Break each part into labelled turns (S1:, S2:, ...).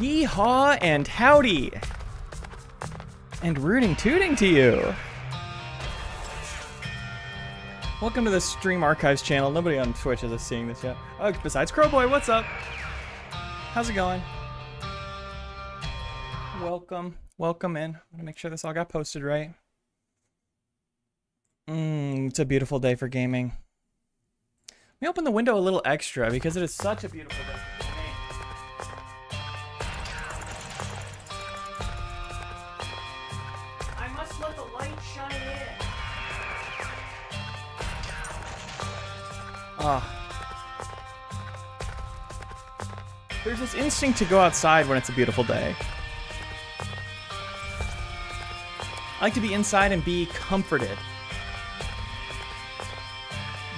S1: Yeehaw and howdy. And rooting tooting to you. Welcome to the Stream Archives channel. Nobody on Twitch is seeing this yet. Oh, besides Crowboy, what's up? How's it going? Welcome. Welcome in. I'm gonna make sure this all got posted right. Mmm, it's a beautiful day for gaming. Let me open the window a little extra because it is such a beautiful day Ah. There's this instinct to go outside when it's a beautiful day. I like to be inside and be comforted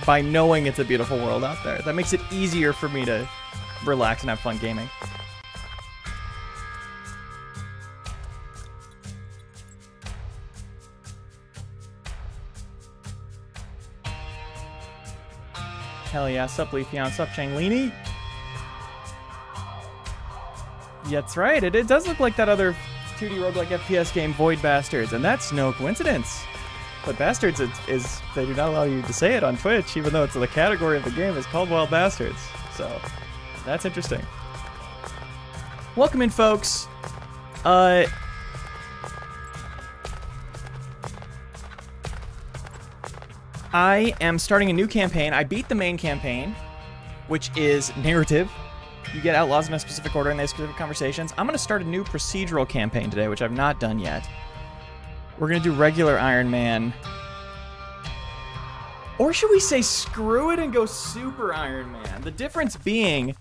S1: by knowing it's a beautiful world out there. That makes it easier for me to relax and have fun gaming. Hell yeah, sup Leafeon, sup Changlini? That's right, it, it does look like that other 2D roguelike FPS game, Void Bastards, and that's no coincidence. But Bastards is, is, they do not allow you to say it on Twitch, even though it's the category of the game is called Wild Bastards. So, that's interesting. Welcome in, folks. Uh, I am starting a new campaign. I beat the main campaign, which is narrative. You get outlaws in a specific order and they have specific conversations. I'm going to start a new procedural campaign today, which I've not done yet. We're going to do regular Iron Man. Or should we say screw it and go Super Iron Man? The difference being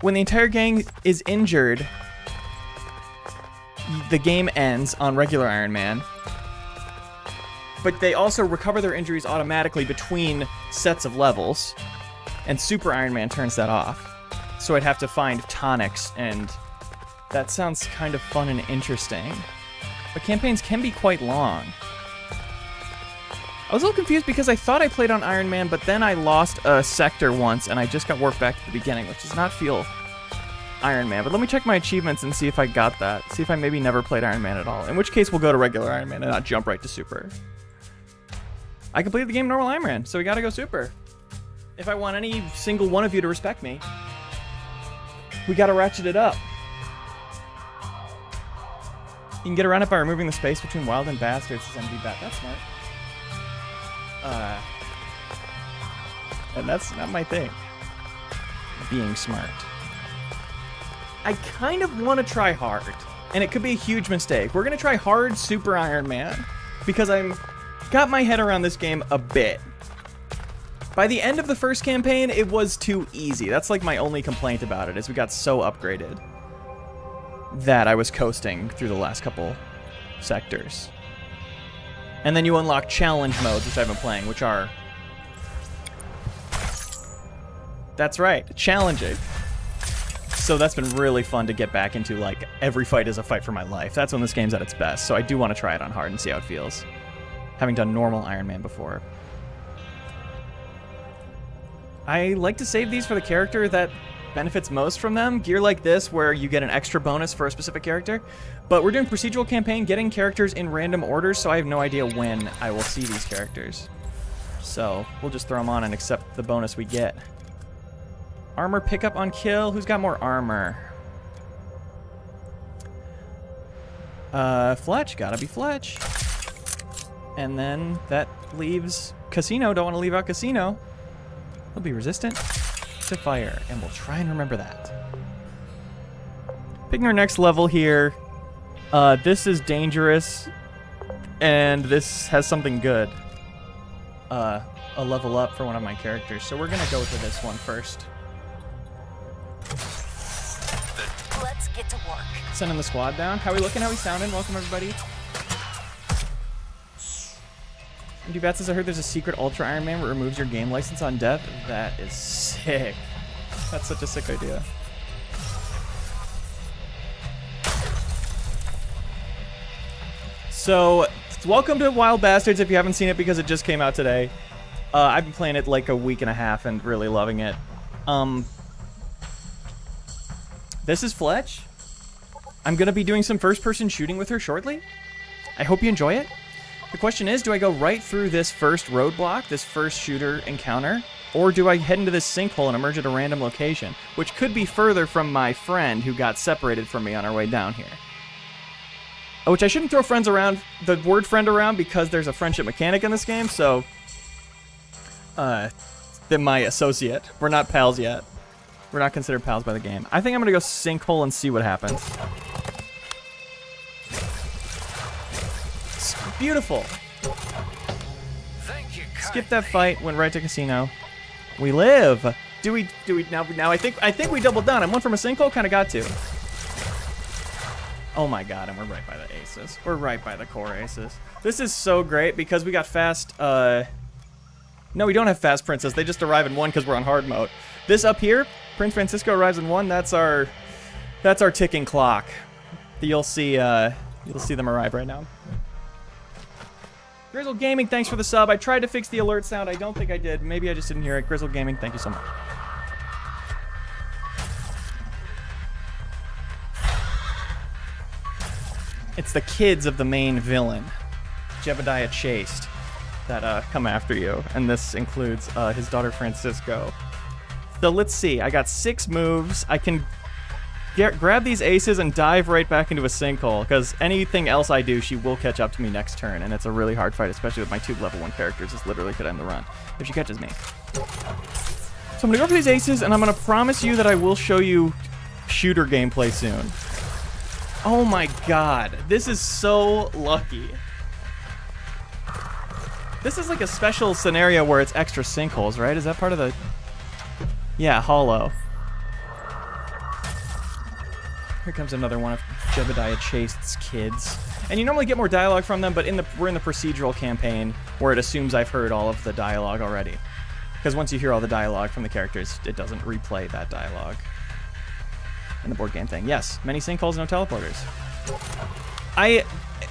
S1: when the entire gang is injured, the game ends on regular Iron Man. But they also recover their injuries automatically between sets of levels. And Super Iron Man turns that off. So I'd have to find tonics, and that sounds kind of fun and interesting. But campaigns can be quite long. I was a little confused because I thought I played on Iron Man, but then I lost a sector once, and I just got warped back to the beginning, which does not feel Iron Man. But let me check my achievements and see if I got that. See if I maybe never played Iron Man at all. In which case, we'll go to regular Iron Man and not jump right to Super. I completed the game normal Iron Man, so we gotta go Super. If I want any single one of you to respect me, we gotta ratchet it up. You can get around it by removing the space between wild and bastards, says MD Bat. That's smart. Uh, and that's not my thing. Being smart. I kind of want to try hard, and it could be a huge mistake. We're gonna try hard Super Iron Man because I'm got my head around this game a bit. By the end of the first campaign, it was too easy. That's like my only complaint about it, is we got so upgraded that I was coasting through the last couple sectors. And then you unlock challenge modes, which I've been playing, which are... That's right, challenging. So that's been really fun to get back into, like, every fight is a fight for my life. That's when this game's at its best, so I do want to try it on hard and see how it feels. Having done normal Iron Man before. I like to save these for the character that benefits most from them. Gear like this, where you get an extra bonus for a specific character. But we're doing procedural campaign, getting characters in random orders, so I have no idea when I will see these characters. So we'll just throw them on and accept the bonus we get. Armor pickup on kill. Who's got more armor? Uh, Fletch. Gotta be Fletch. And then that leaves Casino. Don't want to leave out Casino. He'll be resistant to fire, and we'll try and remember that. Picking our next level here. Uh, this is dangerous, and this has something good. Uh, a level up for one of my characters, so we're gonna go to this one first.
S2: Get to work.
S1: Sending the squad down. How we looking? How we sounding? Welcome everybody. MD Bat says I heard there's a secret Ultra Iron Man that removes your game license on death. That is sick. That's such a sick idea. So, welcome to Wild Bastards if you haven't seen it because it just came out today. Uh, I've been playing it like a week and a half and really loving it. Um, this is Fletch. I'm gonna be doing some first-person shooting with her shortly. I hope you enjoy it. The question is, do I go right through this first roadblock, this first shooter encounter, or do I head into this sinkhole and emerge at a random location, which could be further from my friend who got separated from me on our way down here? Uh, Which I shouldn't throw friends around, the word friend around, because there's a friendship mechanic in this game, so. Uh, then my associate. We're not pals yet. We're not considered pals by the game. I think I'm gonna go sinkhole and see what happens. It's beautiful.
S2: Thank you.
S1: Skip that fight, went right to casino. We live. Do we? Do we now? Now I think I think we doubled down. I went from a sinkhole, kind of got to. Oh my god, and we're right by the aces. We're right by the core aces. This is so great because we got fast. Uh, no, we don't have fast princess. They just arrive in one because we're on hard mode. This up here, Prince Francisco arrives in one. That's our, that's our ticking clock. You'll see. Uh, you'll see them arrive right now. Grizzle Gaming, thanks for the sub. I tried to fix the alert sound. I don't think I did. Maybe I just didn't hear it. Grizzle Gaming, thank you so much. It's the kids of the main villain, Jebediah Chase, that uh, come after you, and this includes uh, his daughter Francisco. So let's see. I got six moves. I can get, grab these aces and dive right back into a sinkhole, because anything else I do, she will catch up to me next turn, and it's a really hard fight, especially with my two level one characters. This literally could end the run if she catches me. So I'm gonna go for these aces, and I'm gonna promise you that I will show you shooter gameplay soon. Oh my god, this is so lucky. This is like a special scenario where it's extra sinkholes, right? Is that part of the... Yeah, hollow. Here comes another one of Jebediah Chase's kids. And you normally get more dialogue from them, but in the we're in the procedural campaign where it assumes I've heard all of the dialogue already. Because once you hear all the dialogue from the characters, it doesn't replay that dialogue. In the board game thing. Yes, many sinkholes, no teleporters. I,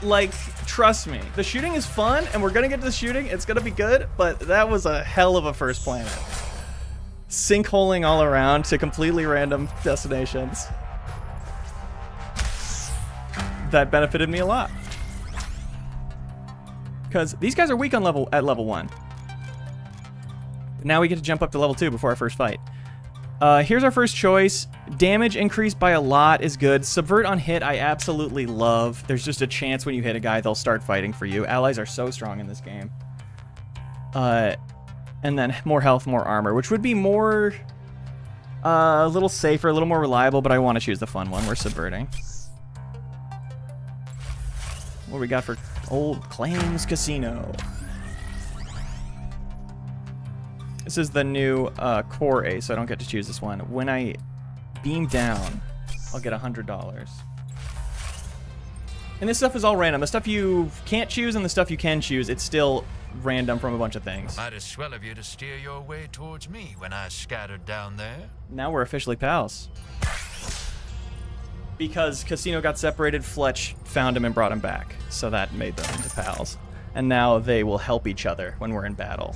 S1: like, trust me. The shooting is fun, and we're gonna get to the shooting. It's gonna be good, but that was a hell of a first planet. Sinkholing all around to completely random destinations. That benefited me a lot. Because these guys are weak on level at level one. Now we get to jump up to level two before our first fight. Uh, here's our first choice. Damage increased by a lot is good. Subvert on hit, I absolutely love. There's just a chance when you hit a guy, they'll start fighting for you. Allies are so strong in this game. Uh, and then more health, more armor, which would be more, uh, a little safer, a little more reliable, but I want to choose the fun one. We're subverting. What we got for Old Claims Casino? This is the new uh, core ace, so I don't get to choose this one. When I beam down, I'll get a $100. And this stuff is all random. The stuff you can't choose and the stuff you can choose, it's still random from a bunch of things.
S3: Mighty swell of you to steer your way towards me when I scattered down there.
S1: Now we're officially pals. Because Casino got separated, Fletch found him and brought him back. So that made them into pals. And now they will help each other when we're in battle.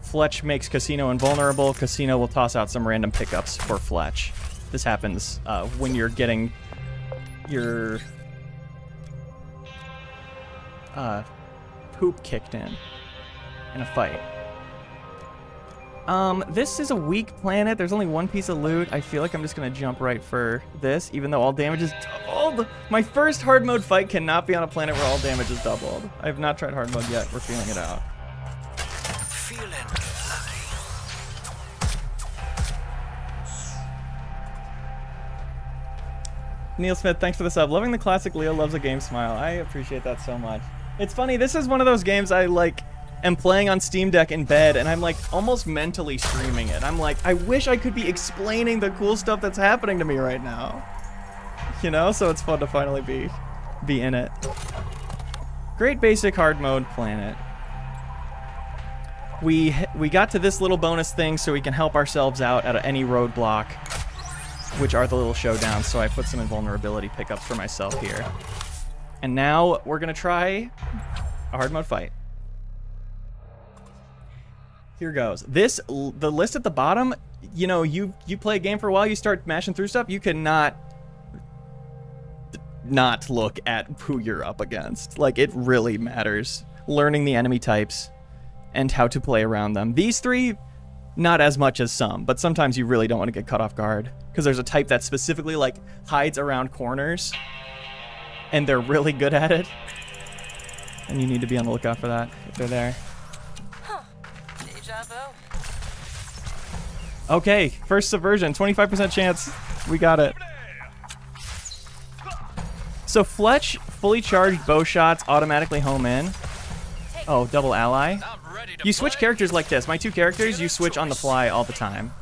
S1: Fletch makes Casino invulnerable. Casino will toss out some random pickups for Fletch. This happens uh, when you're getting your uh, poop kicked in in a fight. Um, this is a weak planet. There's only one piece of loot. I feel like I'm just gonna jump right for this, even though all damage is doubled. My first hard mode fight cannot be on a planet where all damage is doubled. I have not tried hard mode yet. We're feeling it out.
S3: Feeling
S1: Neil Smith, thanks for the sub. Loving the classic Leo loves a game smile. I appreciate that so much. It's funny, this is one of those games I like am playing on Steam Deck in bed and I'm like almost mentally streaming it. I'm like, I wish I could be explaining the cool stuff that's happening to me right now. You know, so it's fun to finally be be in it. Great basic hard mode planet. We we got to this little bonus thing so we can help ourselves out at any roadblock which are the little showdowns, so I put some invulnerability pickups for myself here. And now we're gonna try a hard mode fight. Here goes. This the list at the bottom. You know, you you play a game for a while, you start mashing through stuff. You cannot not look at who you're up against. Like it really matters. Learning the enemy types and how to play around them. These three, not as much as some, but sometimes you really don't want to get caught off guard because there's a type that specifically like hides around corners, and they're really good at it. And you need to be on the lookout for that if they're there. Okay, first subversion, 25% chance. We got it. So Fletch, fully charged bow shots automatically home in. Oh, double ally. You switch characters like this. My two characters, you switch on the fly all the time.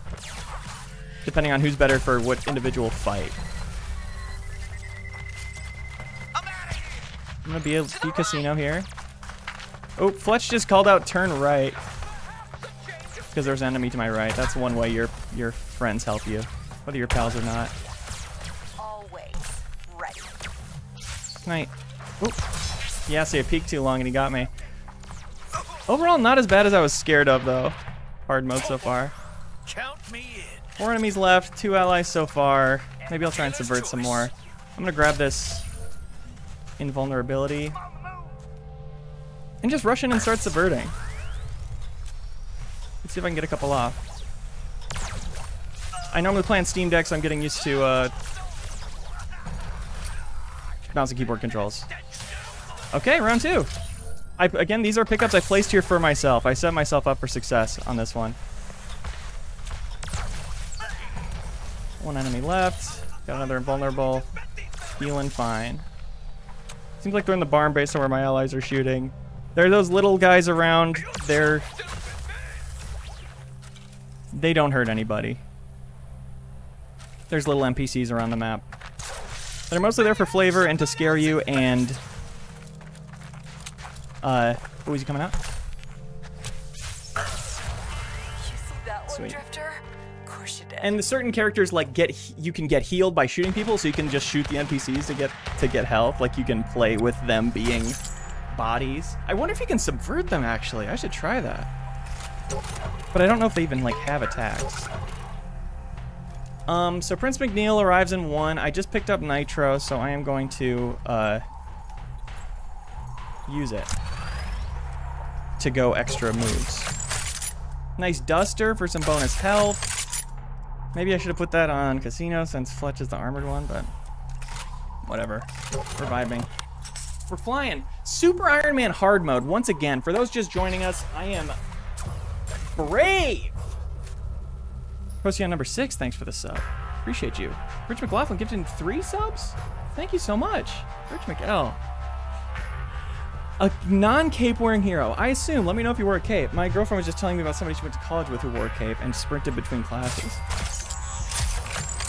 S1: Depending on who's better for what individual fight.
S3: I'm
S1: gonna be a be casino here. Oh, Fletch just called out turn right. Because there's an enemy to my right. That's one way your your friends help you. Whether your pals or not.
S2: Always ready.
S1: Night. Oop. Yeah, see, I peeked too long and he got me. Overall, not as bad as I was scared of, though. Hard mode so far.
S3: Count me in.
S1: Four enemies left, two allies so far. Maybe I'll try and subvert some more. I'm gonna grab this invulnerability and just rush in and start subverting. Let's see if I can get a couple off. I normally play on Steam Deck, so I'm getting used to uh, mouse and keyboard controls. Okay, round two. I, again, these are pickups I placed here for myself. I set myself up for success on this one. One enemy left. Got another invulnerable. Feeling fine. Seems like they're in the barn based on where my allies are shooting. There are those little guys around. They're... They don't hurt anybody. There's little NPCs around the map. They're mostly there for flavor and to scare you and... Uh, oh, is he coming out? And the certain characters like get you can get healed by shooting people, so you can just shoot the NPCs to get to get health. Like you can play with them being bodies. I wonder if you can subvert them. Actually, I should try that. But I don't know if they even like have attacks. Um, so Prince McNeil arrives in one. I just picked up Nitro, so I am going to uh, use it to go extra moves. Nice duster for some bonus health. Maybe I should have put that on Casino since Fletch is the armored one, but whatever. We're vibing. We're flying. Super Iron Man hard mode. Once again, for those just joining us, I am brave. Posting on number six, thanks for the sub. Appreciate you. Rich McLaughlin gifted three subs? Thank you so much. Rich McL. A non-cape wearing hero. I assume. Let me know if you wore a cape. My girlfriend was just telling me about somebody she went to college with who wore a cape and sprinted between classes.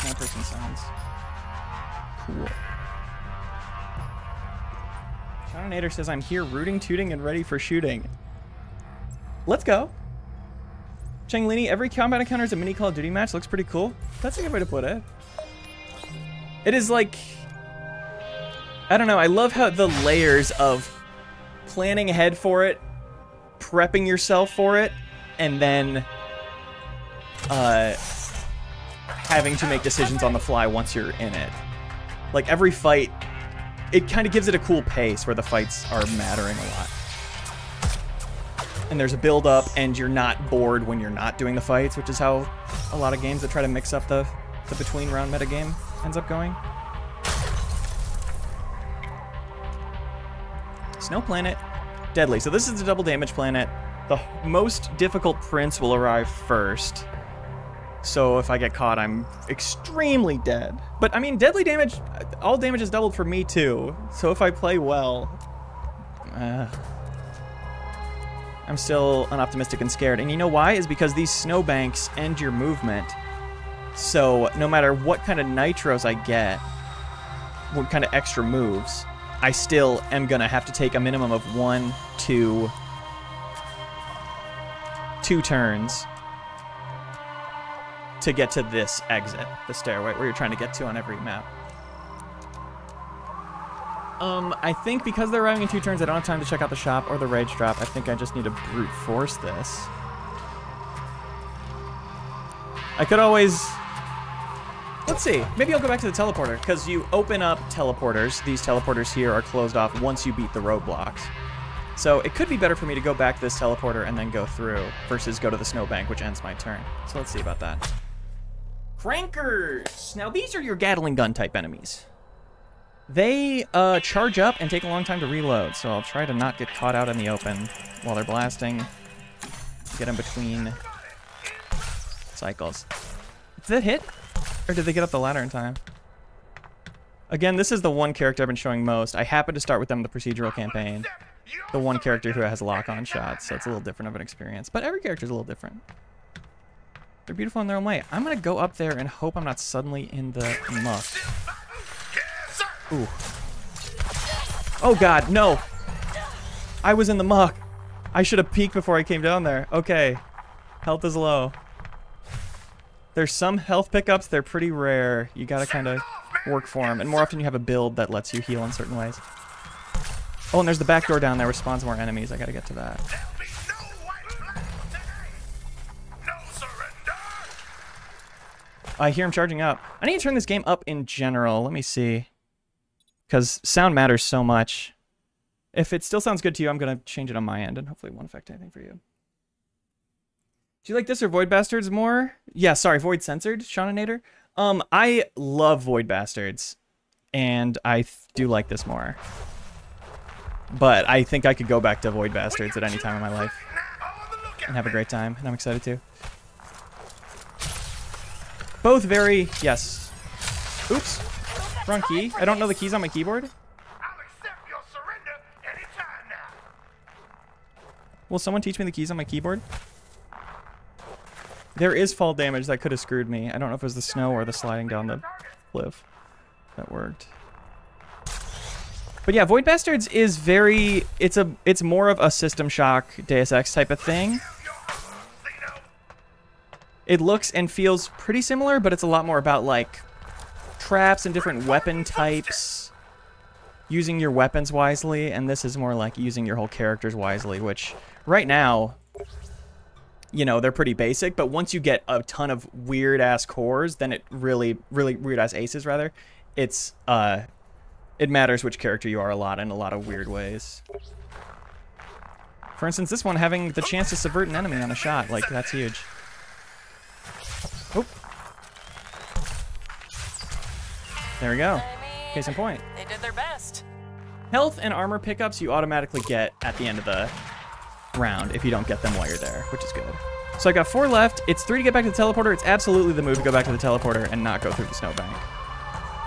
S1: That person sounds cool. Says, I'm here rooting, tooting, and ready for shooting. Let's go. Changlini, every combat encounter is a mini Call of Duty match. Looks pretty cool. That's a good way to put it. It is like... I don't know. I love how the layers of planning ahead for it, prepping yourself for it, and then uh, having to make decisions on the fly once you're in it. Like every fight, it kind of gives it a cool pace where the fights are mattering a lot. And there's a build up, and you're not bored when you're not doing the fights, which is how a lot of games that try to mix up the, the between round meta game ends up going. Snow Planet, Deadly. So this is the double damage planet. The most difficult prince will arrive first. So if I get caught, I'm extremely dead. But I mean, deadly damage, all damage is doubled for me too. So if I play well, uh, I'm still unoptimistic and scared. And you know why? Is because these snowbanks end your movement. So no matter what kind of nitros I get, what kind of extra moves, I still am gonna have to take a minimum of one, two, two turns to get to this exit, the stairway where you're trying to get to on every map. Um, I think because they're arriving in two turns, I don't have time to check out the shop or the rage drop. I think I just need to brute force this. I could always... Let's see. Maybe I'll go back to the teleporter, because you open up teleporters. These teleporters here are closed off once you beat the roadblocks. So it could be better for me to go back this teleporter and then go through, versus go to the snowbank, which ends my turn. So let's see about that. Crankers! Now these are your Gatling gun type enemies. They uh, charge up and take a long time to reload, so I'll try to not get caught out in the open while they're blasting. Get in between cycles. Did that hit? Or did they get up the ladder in time? Again, this is the one character I've been showing most. I happen to start with them in the procedural campaign. The one character who has lock-on shots, so it's a little different of an experience. But every character is a little different. They're beautiful in their own way. I'm to go up there and hope I'm not suddenly in the muck. Ooh. Oh god, no! I was in the muck. I should have peeked before I came down there. Okay. Health is low. There's some health pickups, they're pretty rare. You gotta kind of work for them. And more often you have a build that lets you heal in certain ways. Oh, and there's the back door down there which spawns more enemies. I gotta get to that. I hear him charging up. I need to turn this game up in general. Let me see. Because sound matters so much. If it still sounds good to you, I'm going to change it on my end, and hopefully it won't affect anything for you. Do you like this or Void Bastards more? Yeah, sorry, Void Censored, Shaunator. Um, I love Void Bastards, and I do like this more. But I think I could go back to Void Bastards at any time in my life and have a great time, and I'm excited to. Both very, yes. Oops, wrong key. I don't know the keys on my keyboard. Will someone teach me the keys on my keyboard? There is fall damage that could have screwed me. I don't know if it was the snow or the sliding down the cliff that worked. But yeah, Void Bastards is very it's a it's more of a System Shock Deus Ex type of thing. It looks and feels pretty similar, but it's a lot more about like traps and different weapon types, using your weapons wisely, and this is more like using your whole characters wisely, which right now you know, they're pretty basic, but once you get a ton of weird ass cores, then it really, really weird ass aces rather, it's, uh, it matters which character you are a lot in a lot of weird ways. For instance, this one having the chance to subvert an enemy on a shot, like, that's huge. Oh. There we go. Case in point.
S2: They did their best.
S1: Health and armor pickups you automatically get at the end of the round if you don't get them while you're there, which is good. So I got four left. It's three to get back to the teleporter. It's absolutely the move to go back to the teleporter and not go through the snowbank,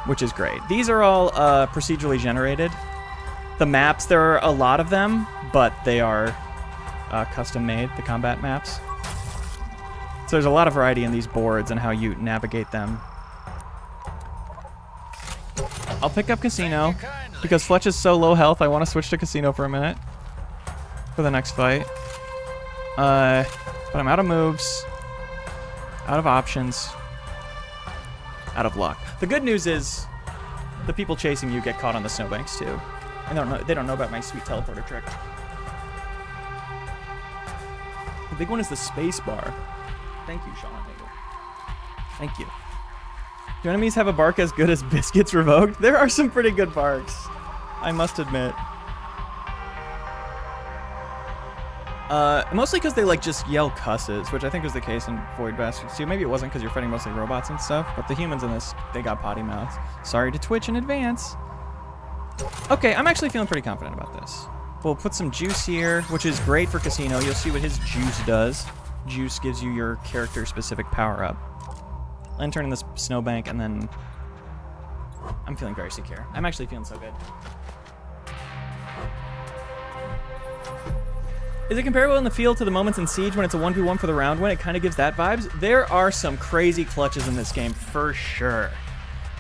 S1: which is great. These are all uh, procedurally generated. The maps, there are a lot of them, but they are uh, custom made, the combat maps. So there's a lot of variety in these boards and how you navigate them. I'll pick up Casino because Fletch is so low health. I want to switch to Casino for a minute for the next fight. Uh, but I'm out of moves, out of options, out of luck. The good news is the people chasing you get caught on the snowbanks too. And they don't know, they don't know about my sweet teleporter trick. The big one is the space bar. Thank you, Sean. Thank you. Do enemies have a bark as good as Biscuits Revoked? There are some pretty good barks. I must admit. Uh, mostly because they like just yell cusses, which I think was the case in Void Bastards too. Maybe it wasn't because you're fighting mostly robots and stuff, but the humans in this, they got potty mouths. Sorry to Twitch in advance. Okay, I'm actually feeling pretty confident about this. We'll put some juice here, which is great for Casino. You'll see what his juice does. Juice gives you your character-specific power-up. Lantern in this snowbank, and then... I'm feeling very secure. I'm actually feeling so good. Is it comparable in the field to the moments in Siege when it's a 1v1 for the round win? It kind of gives that vibes. There are some crazy clutches in this game, for sure.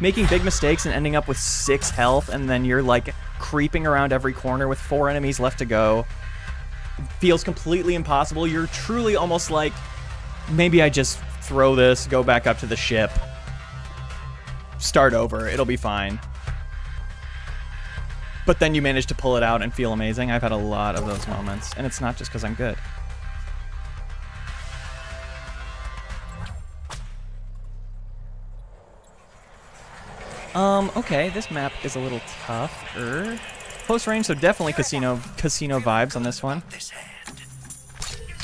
S1: Making big mistakes and ending up with 6 health, and then you're like creeping around every corner with 4 enemies left to go feels completely impossible. You're truly almost like, maybe I just throw this, go back up to the ship, start over, it'll be fine. But then you manage to pull it out and feel amazing. I've had a lot of those moments, and it's not just because I'm good. Um, okay, this map is a little tougher. Close range, so definitely casino casino vibes on this one.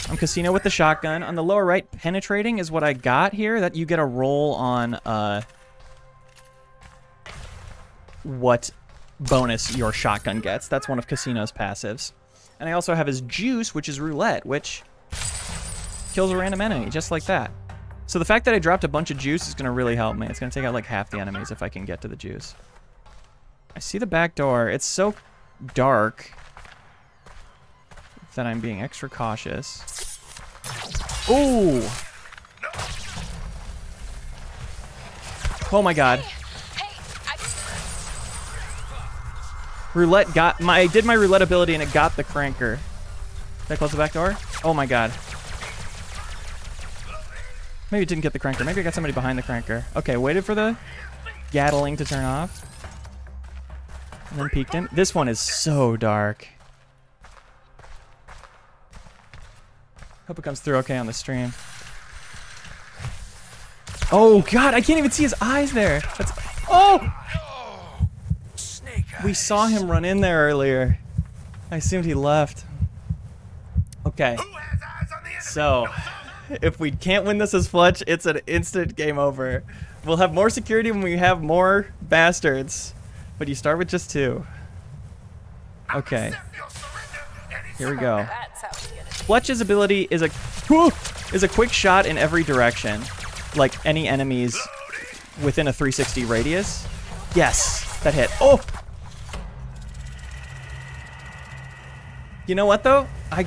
S1: I'm casino with the shotgun. On the lower right, penetrating is what I got here. That you get a roll on uh what bonus your shotgun gets. That's one of Casino's passives. And I also have his juice, which is roulette, which kills a random enemy, just like that. So the fact that I dropped a bunch of juice is going to really help me. It's going to take out like half the enemies if I can get to the juice. I see the back door. It's so dark that I'm being extra cautious. Ooh! Oh my god. Roulette got my I did my roulette ability and it got the cranker. Did I close the back door? Oh my god. Maybe it didn't get the cranker. Maybe I got somebody behind the cranker. Okay, waited for the Gatling to turn off. And then peeked in. This one is so dark. Hope it comes through okay on the stream. Oh god, I can't even see his eyes there. That's Oh! We saw him run in there earlier. I assumed he left. Okay, so if we can't win this as Fletch, it's an instant game over. We'll have more security when we have more bastards, but you start with just two. Okay,
S3: You'll surrender any
S1: here we go.
S2: That's how we get it.
S1: Fletch's ability is a whew, is a quick shot in every direction, like any enemies within a 360 radius. Yes, that hit. Oh. You know what though? I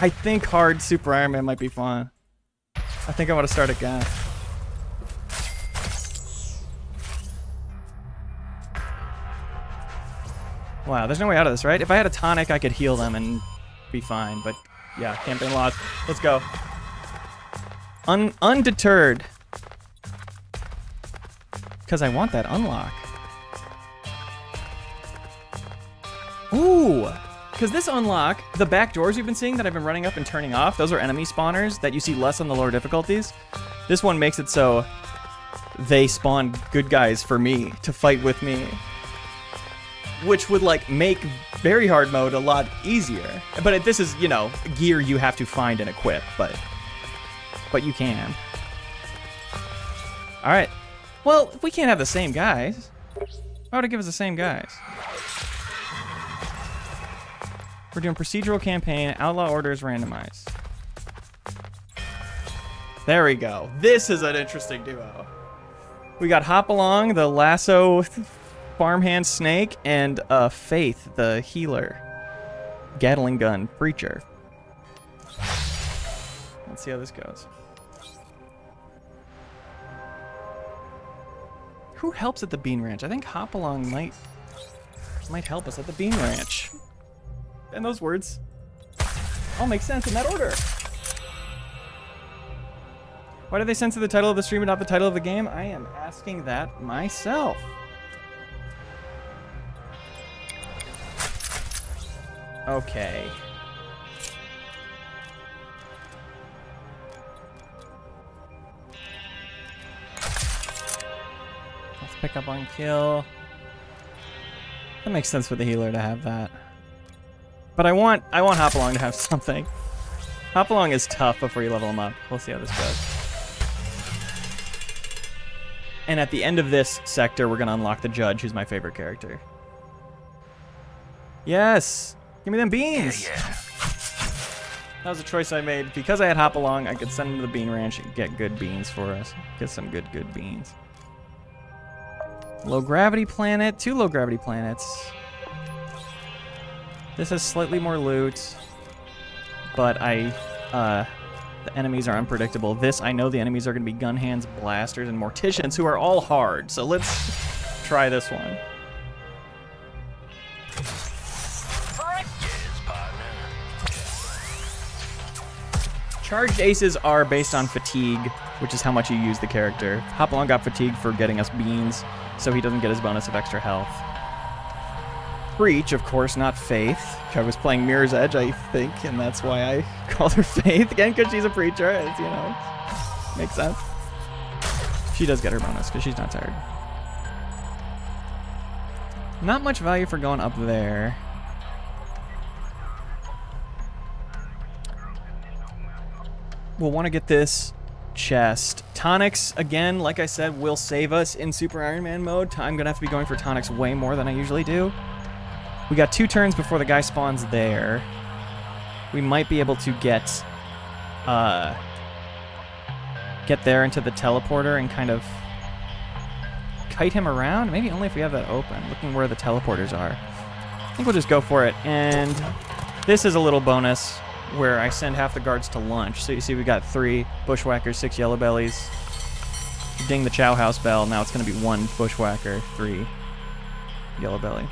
S1: I think hard Super Iron Man might be fun. I think I want to start again. Wow, there's no way out of this, right? If I had a tonic, I could heal them and be fine. But yeah, campaign lost. Let's go. Un undeterred. Because I want that unlock. Ooh! Because this unlock, the back doors we've been seeing that I've been running up and turning off, those are enemy spawners that you see less on the lower difficulties. This one makes it so they spawn good guys for me to fight with me which would like make very hard mode a lot easier. But this is, you know, gear you have to find and equip, but but you can. All right. Well, we can't have the same guys, why would it give us the same guys? We're doing procedural campaign, outlaw orders randomized. There we go. This is an interesting duo. We got Hop Along, the lasso farmhand snake, and uh, Faith, the healer. Gatling gun preacher. Let's see how this goes. Who helps at the Bean Ranch? I think Hopalong might might help us at the Bean Ranch. And those words all make sense in that order. Why do they censor the title of the stream and not the title of the game? I am asking that myself. Okay. Let's pick up on kill. That makes sense for the healer to have that. But I want I want Hopalong to have something. Hopalong is tough before you level him up. We'll see how this goes. And at the end of this sector, we're gonna unlock the judge, who's my favorite character. Yes! Give me them beans!
S3: Yeah.
S1: That was a choice I made. Because I had Hop Along, I could send him to the Bean Ranch and get good beans for us. Get some good, good beans. Low gravity planet. Two low gravity planets. This has slightly more loot. But I, uh, the enemies are unpredictable. This, I know the enemies are going to be gun hands, blasters, and morticians, who are all hard. So let's try this one. Charged aces are based on fatigue, which is how much you use the character. Hopalong got fatigue for getting us beans, so he doesn't get his bonus of extra health. Preach, of course, not Faith. I was playing Mirror's Edge, I think, and that's why I called her Faith again, because she's a preacher. It's, you know, makes sense. She does get her bonus because she's not tired. Not much value for going up there. We'll want to get this chest. Tonics, again, like I said, will save us in Super Iron Man mode. I'm going to have to be going for tonics way more than I usually do. We got two turns before the guy spawns there. We might be able to get, uh, get there into the teleporter and kind of kite him around. Maybe only if we have that open, looking where the teleporters are. I think we'll just go for it. And this is a little bonus where I send half the guards to lunch. So you see we got three bushwhackers, six yellow bellies. Ding the chow house bell. Now it's going to be one bushwhacker, three yellow belly.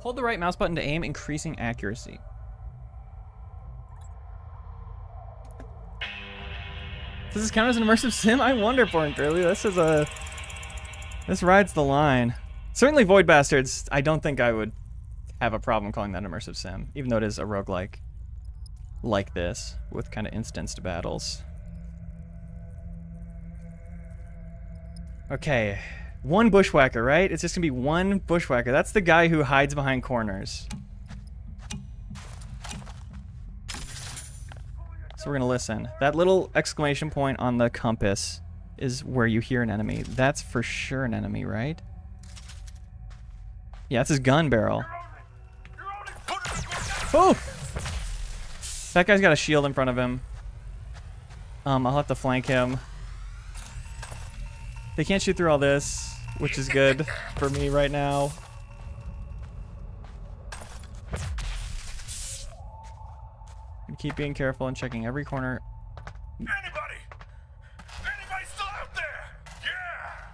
S1: Hold the right mouse button to aim, increasing accuracy. Does this count as an immersive sim? I wonder, Porn Curly. This is a... This rides the line. Certainly Void Bastards, I don't think I would have a problem calling that immersive sim, even though it is a roguelike like this, with kind of instanced battles. Okay, one bushwhacker, right? It's just gonna be one bushwhacker. That's the guy who hides behind corners. So we're gonna listen. That little exclamation point on the compass is where you hear an enemy. That's for sure an enemy, right? Yeah, that's his gun barrel. Oh! That guy's got a shield in front of him. Um, I'll have to flank him. They can't shoot through all this, which is good for me right now. Keep being careful and checking every corner.
S4: Anybody? Anybody still out there? Yeah!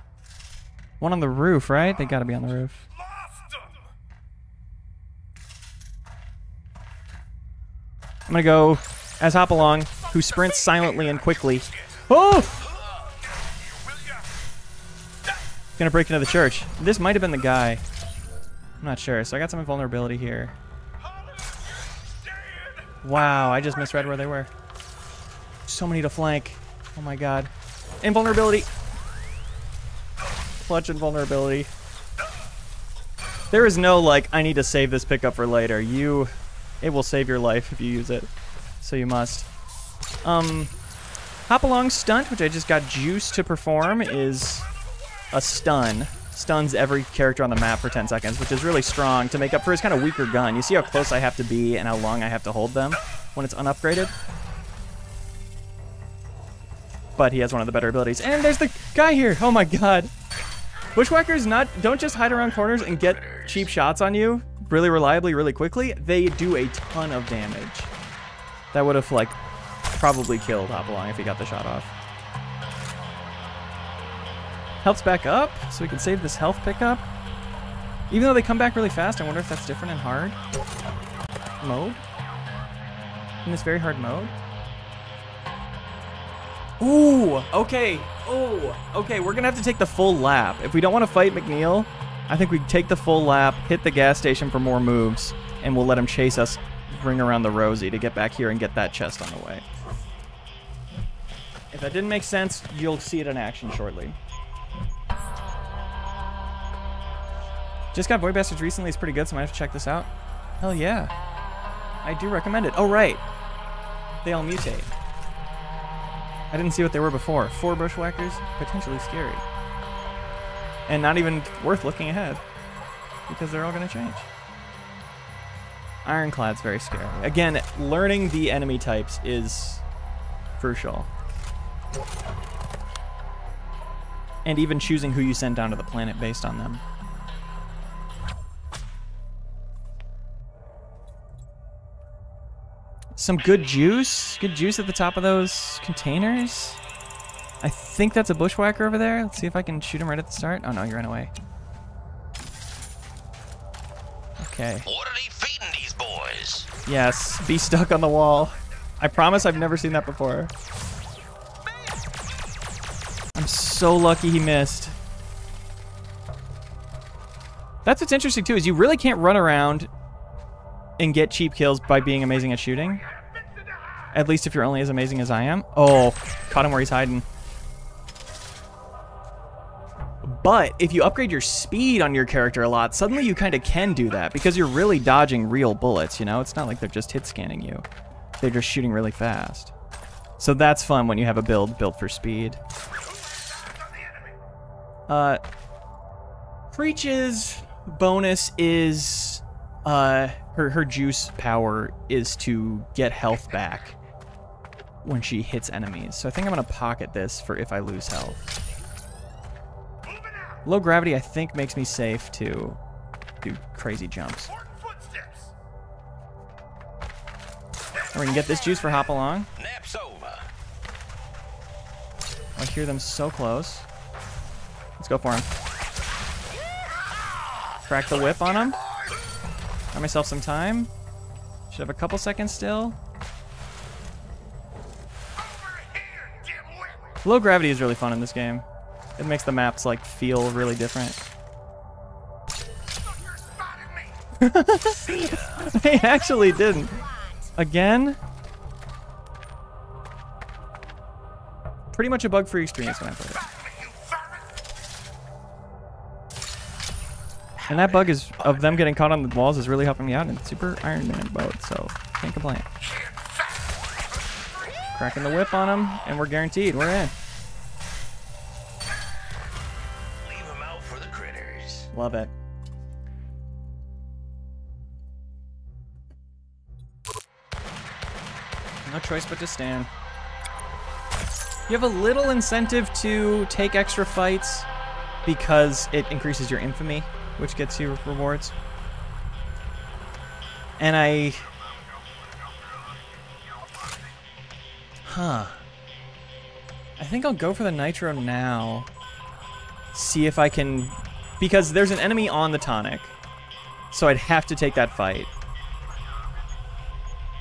S1: One on the roof, right? They gotta be on the roof. I'm gonna go as Hopalong, who sprints silently and quickly. Oh! Gonna break into the church. This might have been the guy. I'm not sure. So I got some invulnerability here. Wow, I just misread where they were. So many to flank. Oh my god. Invulnerability. Clutch invulnerability. There is no, like, I need to save this pickup for later. You, it will save your life if you use it. So you must. Um, Hop Along Stunt, which I just got juice to perform, is a stun. Stuns every character on the map for 10 seconds, which is really strong to make up for his kind of weaker gun. You see how close I have to be and how long I have to hold them when it's unupgraded? But he has one of the better abilities. And there's the guy here. Oh my god. Bushwhackers not don't just hide around corners and get cheap shots on you really reliably, really quickly. They do a ton of damage. That would have like probably killed Hopalong if he got the shot off. Health's back up, so we can save this health pickup. Even though they come back really fast, I wonder if that's different in hard mode. In this very hard mode. Ooh, okay. Oh, okay. We're gonna have to take the full lap. If we don't want to fight McNeil, I think we take the full lap, hit the gas station for more moves, and we'll let him chase us, ring around the Rosie to get back here and get that chest on the way. If that didn't make sense, you'll see it in action shortly. Just got Void Bastards recently. It's pretty good, so I might have to check this out. Hell yeah. I do recommend it. Oh, right. They all mutate. I didn't see what they were before. Four bushwhackers, potentially scary. And not even worth looking ahead. Because they're all going to change. Ironclad's very scary. Again, learning the enemy types is crucial. And even choosing who you send down to the planet based on them. Some good juice. Good juice at the top of those containers. I think that's a bushwhacker over there. Let's see if I can shoot him right at the start. Oh no, he ran away. Okay.
S5: What are they feeding these boys?
S1: Yes, be stuck on the wall. I promise I've never seen that before. I'm so lucky he missed. That's what's interesting too, is you really can't run around and get cheap kills by being amazing at shooting. At least if you're only as amazing as I am. Oh, caught him where he's hiding. But if you upgrade your speed on your character a lot, suddenly you kind of can do that because you're really dodging real bullets, you know? It's not like they're just hit scanning you. They're just shooting really fast. So that's fun when you have a build built for speed. Uh, Preach's bonus is uh her her juice power is to get health back when she hits enemies. So I think I'm gonna pocket this for if I lose health. Low gravity I think makes me safe to do crazy jumps. And we can get this juice for
S5: Hopalong.
S1: I hear them so close. Let's go for him. Crack the whip on him. Buy myself some time. Should have a couple seconds still. Low gravity is really fun in this game. It makes the maps like feel really different. They actually didn't. Again? Pretty much a bug-free experience when I played it. And that bug is of them getting caught on the walls is really helping me out in Super Iron Man mode, so can't complain. Cracking the whip on them, and we're guaranteed. We're in.
S5: Leave him out for the critters.
S1: Love it. No choice but to stand. You have a little incentive to take extra fights because it increases your infamy, which gets you rewards. And I. Huh. I think I'll go for the nitro now see if I can because there's an enemy on the tonic. So I'd have to take that fight.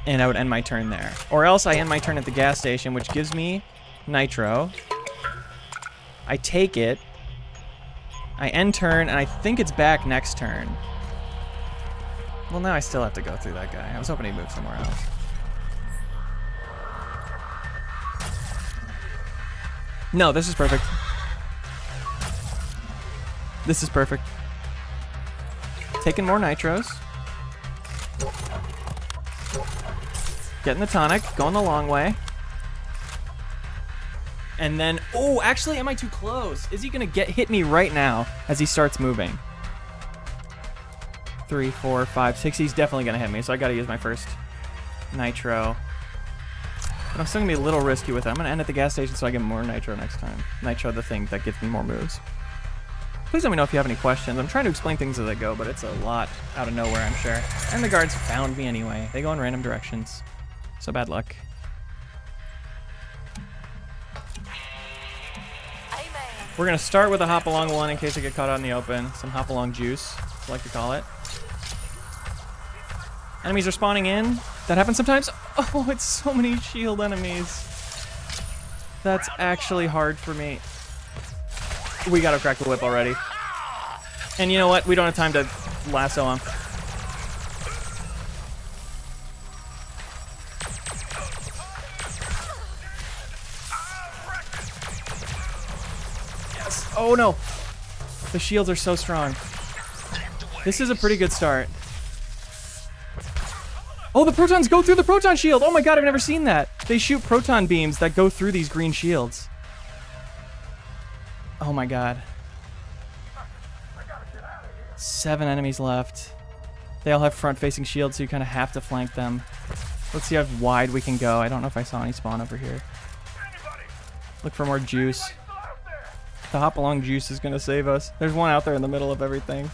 S1: And I would end my turn there. Or else I end my turn at the gas station, which gives me nitro. I take it. I end turn, and I think it's back next turn. Well, now I still have to go through that guy. I was hoping he'd move somewhere else. No, this is perfect. This is perfect. Taking more nitros. Getting the tonic, going the long way. And then, oh, actually, am I too close? Is he gonna get hit me right now as he starts moving? Three, four, five, six. He's definitely gonna hit me, so I gotta use my first nitro. But I'm still gonna be a little risky with it. I'm gonna end at the gas station so I get more nitro next time. Nitro, the thing that gives me more moves. Please let me know if you have any questions. I'm trying to explain things as I go, but it's a lot out of nowhere, I'm sure. And the guards found me anyway. They go in random directions. So bad luck. We're gonna start with a Hopalong one in case I get caught out in the open. Some Hopalong juice, I like to call it. Enemies are spawning in. That happens sometimes. Oh, it's so many shield enemies. That's actually hard for me. We gotta crack the whip already. And you know what? We don't have time to lasso him. Oh no. The shields are so strong. This is a pretty good start. Oh, the protons go through the proton shield. Oh my god, I've never seen that. They shoot proton beams that go through these green shields. Oh my god. Seven enemies left. They all have front-facing shields, so you kind of have to flank them. Let's see how wide we can go. I don't know if I saw any spawn over here. Look for more juice. The hopalong juice is gonna save us. There's one out there in the middle of everything.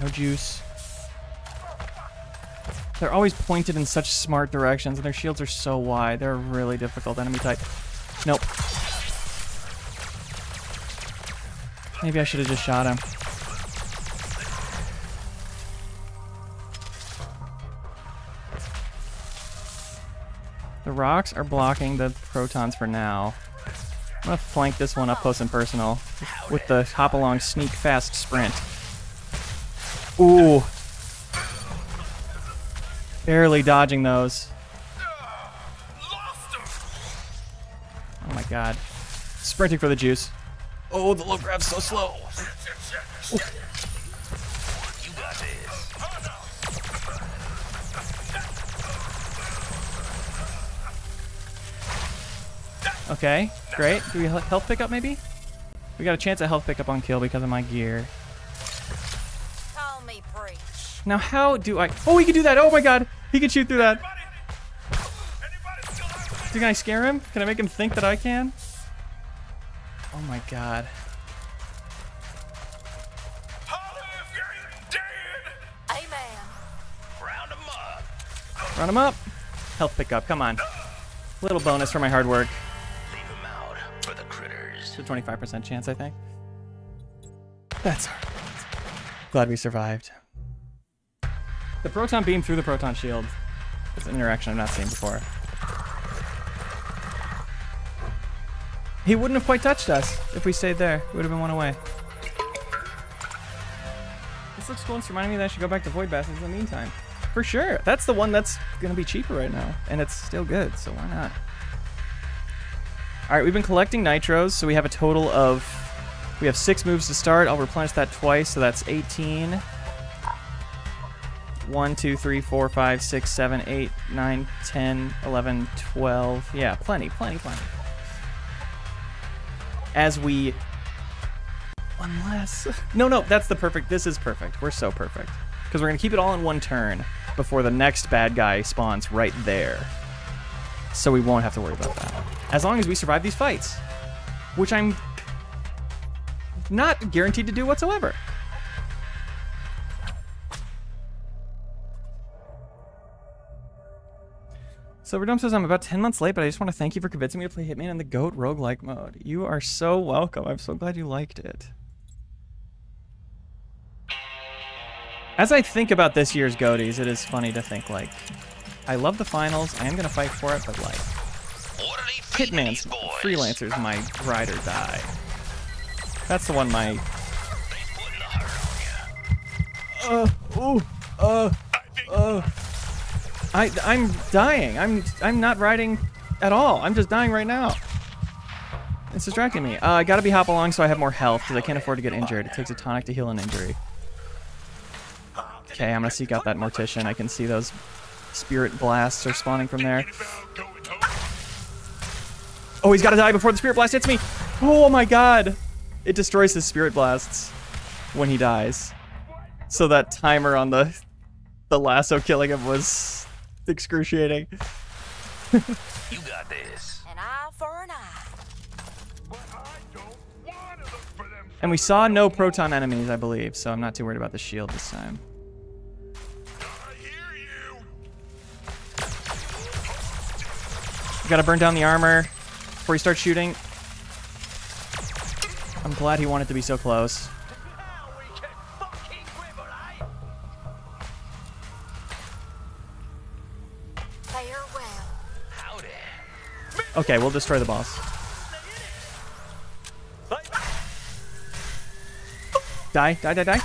S1: No juice. They're always pointed in such smart directions, and their shields are so wide. They're a really difficult enemy type. Nope. Maybe I should have just shot him. The rocks are blocking the protons for now. I'm gonna flank this one up close and personal with the Hopalong sneak fast sprint. Ooh, Barely dodging those. Oh my god. Sprinting for the juice. Oh, the low grab's so slow.
S5: You
S1: Okay, great. Do we he- health pickup maybe? We got a chance at health pickup on kill because of my gear.
S2: Call me.
S1: Now how do I... Oh, he can do that! Oh my god! He can shoot through that!
S4: Anybody? Anybody still?
S1: Can I scare him? Can I make him think that I can? Oh my god.
S4: Holla if you ain't dead.
S2: Amen.
S5: Round 'em up.
S1: Run him up. Health pickup, come on. Little bonus for my hard work. A 25% chance, I think. That's alright. Glad we survived. The proton beam through the proton shield is an interaction I've not seen before. He wouldn't have quite touched us if we stayed there. We would have been one away. This looks cool. It's reminding me that I should go back to Void Bastards in the meantime. For sure. That's the one that's going to be cheaper right now. And it's still good, so why not? All right, we've been collecting nitros, so we have a total of we have six moves to start. I'll replenish that twice, so that's 18. 1, 2, 3, 4, 5, 6, 7, 8, 9, 10, 11, 12. Yeah, plenty, plenty, plenty. As we. Unless. No, no, that's the perfect. This is perfect. We're so perfect. Because we're going to keep it all in one turn before the next bad guy spawns right there so we won't have to worry about that. As long as we survive these fights, which I'm not guaranteed to do whatsoever. So Redum says I'm about 10 months late, but I just want to thank you for convincing me to play Hitman in the GOAT roguelike mode. You are so welcome. I'm so glad you liked it. As I think about this year's GOATies, it is funny to think like, I love the finals. I am gonna fight for it, but like, Hitman's freelancers my ride or die. That's the one my uh ooh uh uh I I'm dying. I'm I'm not riding at all. I'm just dying right now. It's distracting me. Uh, I gotta be Hopalong so I have more health because I can't afford to get injured. It takes a tonic to heal an injury. Okay, I'm gonna seek out that mortician. I can see those spirit blasts are spawning from there.
S4: About going home.
S1: Oh, he's gotta die before the spirit blast hits me. Oh my god. It destroys his spirit blasts when he dies. So that timer on the the lasso killing him was excruciating.
S5: You got this.
S2: An eye for an eye.
S4: But I don't want to for them.
S1: And we saw no proton enemies, I believe, so I'm not too worried about the shield this time.
S4: You.
S1: We gotta burn down the armor before he starts shooting. I'm glad he wanted to be so close. Okay, we'll destroy the boss. Die, die, die, die.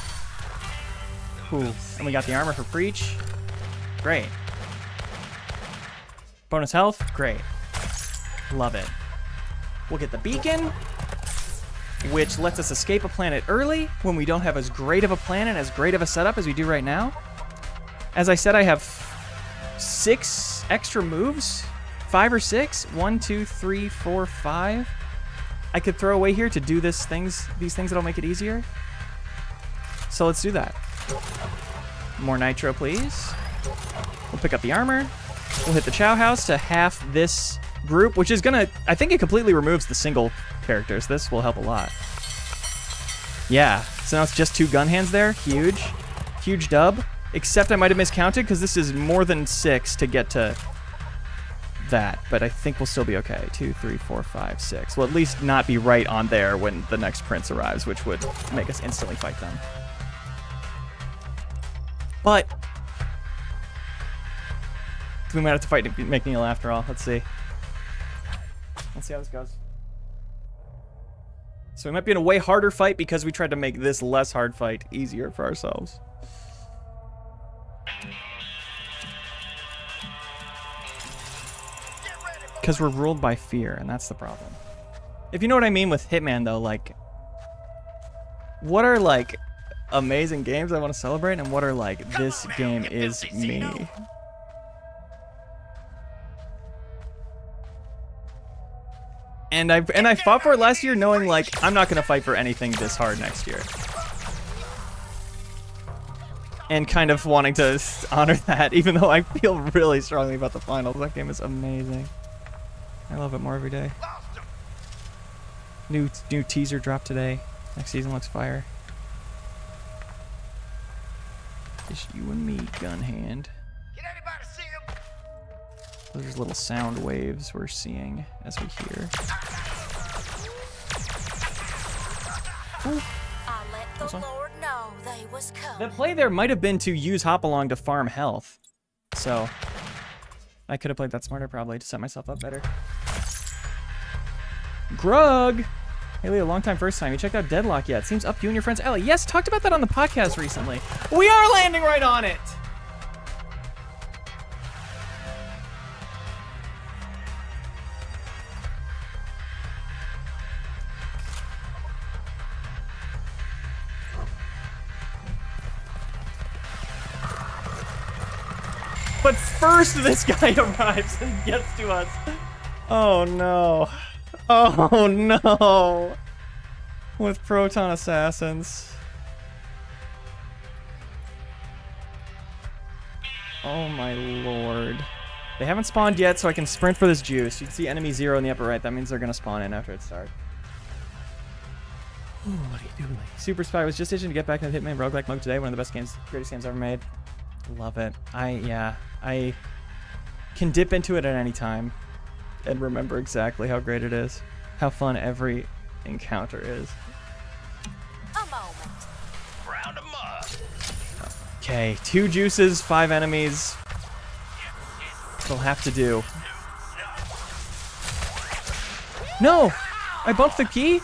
S1: Cool. And we got the armor for Preach. Great. Bonus health. Great. Love it. We'll get the beacon, which lets us escape a planet early when we don't have as great of a plan and as great of a setup as we do right now. As I said, I have six extra moves. Five or six. One, two, three, four, five. I could throw away here to do this things these things that'll make it easier. So let's do that. More nitro, please. We'll pick up the armor. We'll hit the Chow House to half this group, which is gonna. I think it completely removes the single characters. This will help a lot. Yeah. So now it's just two gun hands there. Huge, huge dub. Except I might have miscounted because this is more than six to get to that, but I think we'll still be okay. Two, three, four, five, six. We'll at least not be right on there when the next prince arrives, which would make us instantly fight them. But we might have to fight McNeil after all. Let's see. Let's see how this goes. So we might be in a way harder fight because we tried to make this less hard fight easier for ourselves. Because we're ruled by fear, and that's the problem. If you know what I mean with Hitman, though, like... What are, like, amazing games I want to celebrate, and what are, like, this game is me. And I and I fought for it last year, knowing like I'm not gonna fight for anything this hard next year, and kind of wanting to honor that, even though I feel really strongly about the finals. That game is amazing. I love it more every day. New new teaser dropped today. Next season looks fire. Just you and me, gun hand. Those are little sound waves we're seeing as we hear.
S2: I let the? Lord know they was coming.
S1: The play there might have been to use Hopalong to farm health. So I could have played that smarter probably to set myself up better. Grug! Haley, a long time first time. You checked out Deadlock yet? Seems up you and your friends. Ellie, yes, talked about that on the podcast recently. We are landing right on it! But first, this guy arrives and gets to us. Oh no. Oh no. With proton assassins. Oh my lord. They haven't spawned yet, so I can sprint for this juice. You can see enemy zero in the upper right. That means they're gonna spawn in after it starts. Ooh, what are you doing? Super Spy was just itching to get back into Hitman Roguelike mode today. One of the best games, greatest games ever made. Love it. I yeah, I can dip into it at any time and remember exactly how great it is. How fun every encounter is.
S2: A moment.
S5: Round 'em up.
S1: Okay, two juices, five enemies. They'll have to do. No! I bumped the key?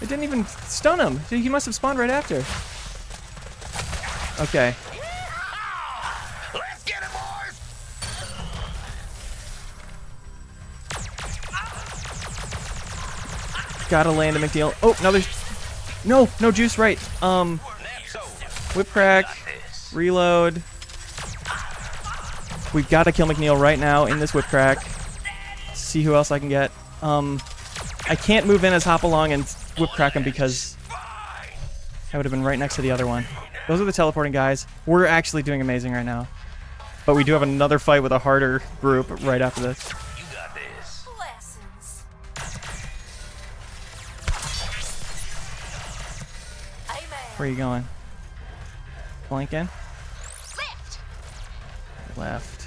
S1: It didn't even stun him. He must have spawned right after. Okay.
S5: Let's get boys.
S1: Gotta land a McNeil. Oh, no, there's... No, no juice, right. Um, whip crack, reload. We've got to kill McNeil right now in this whip crack. See who else I can get. Um, I can't move in as Hopalong and whip crack him because I would have been right next to the other one. Those are the teleporting guys. We're actually doing amazing right now. But we do have another fight with a harder group right after this.
S5: You got this.
S2: Blessings.
S1: Where are you going? Flanking?
S2: Lift.
S1: Left.
S5: Wasn't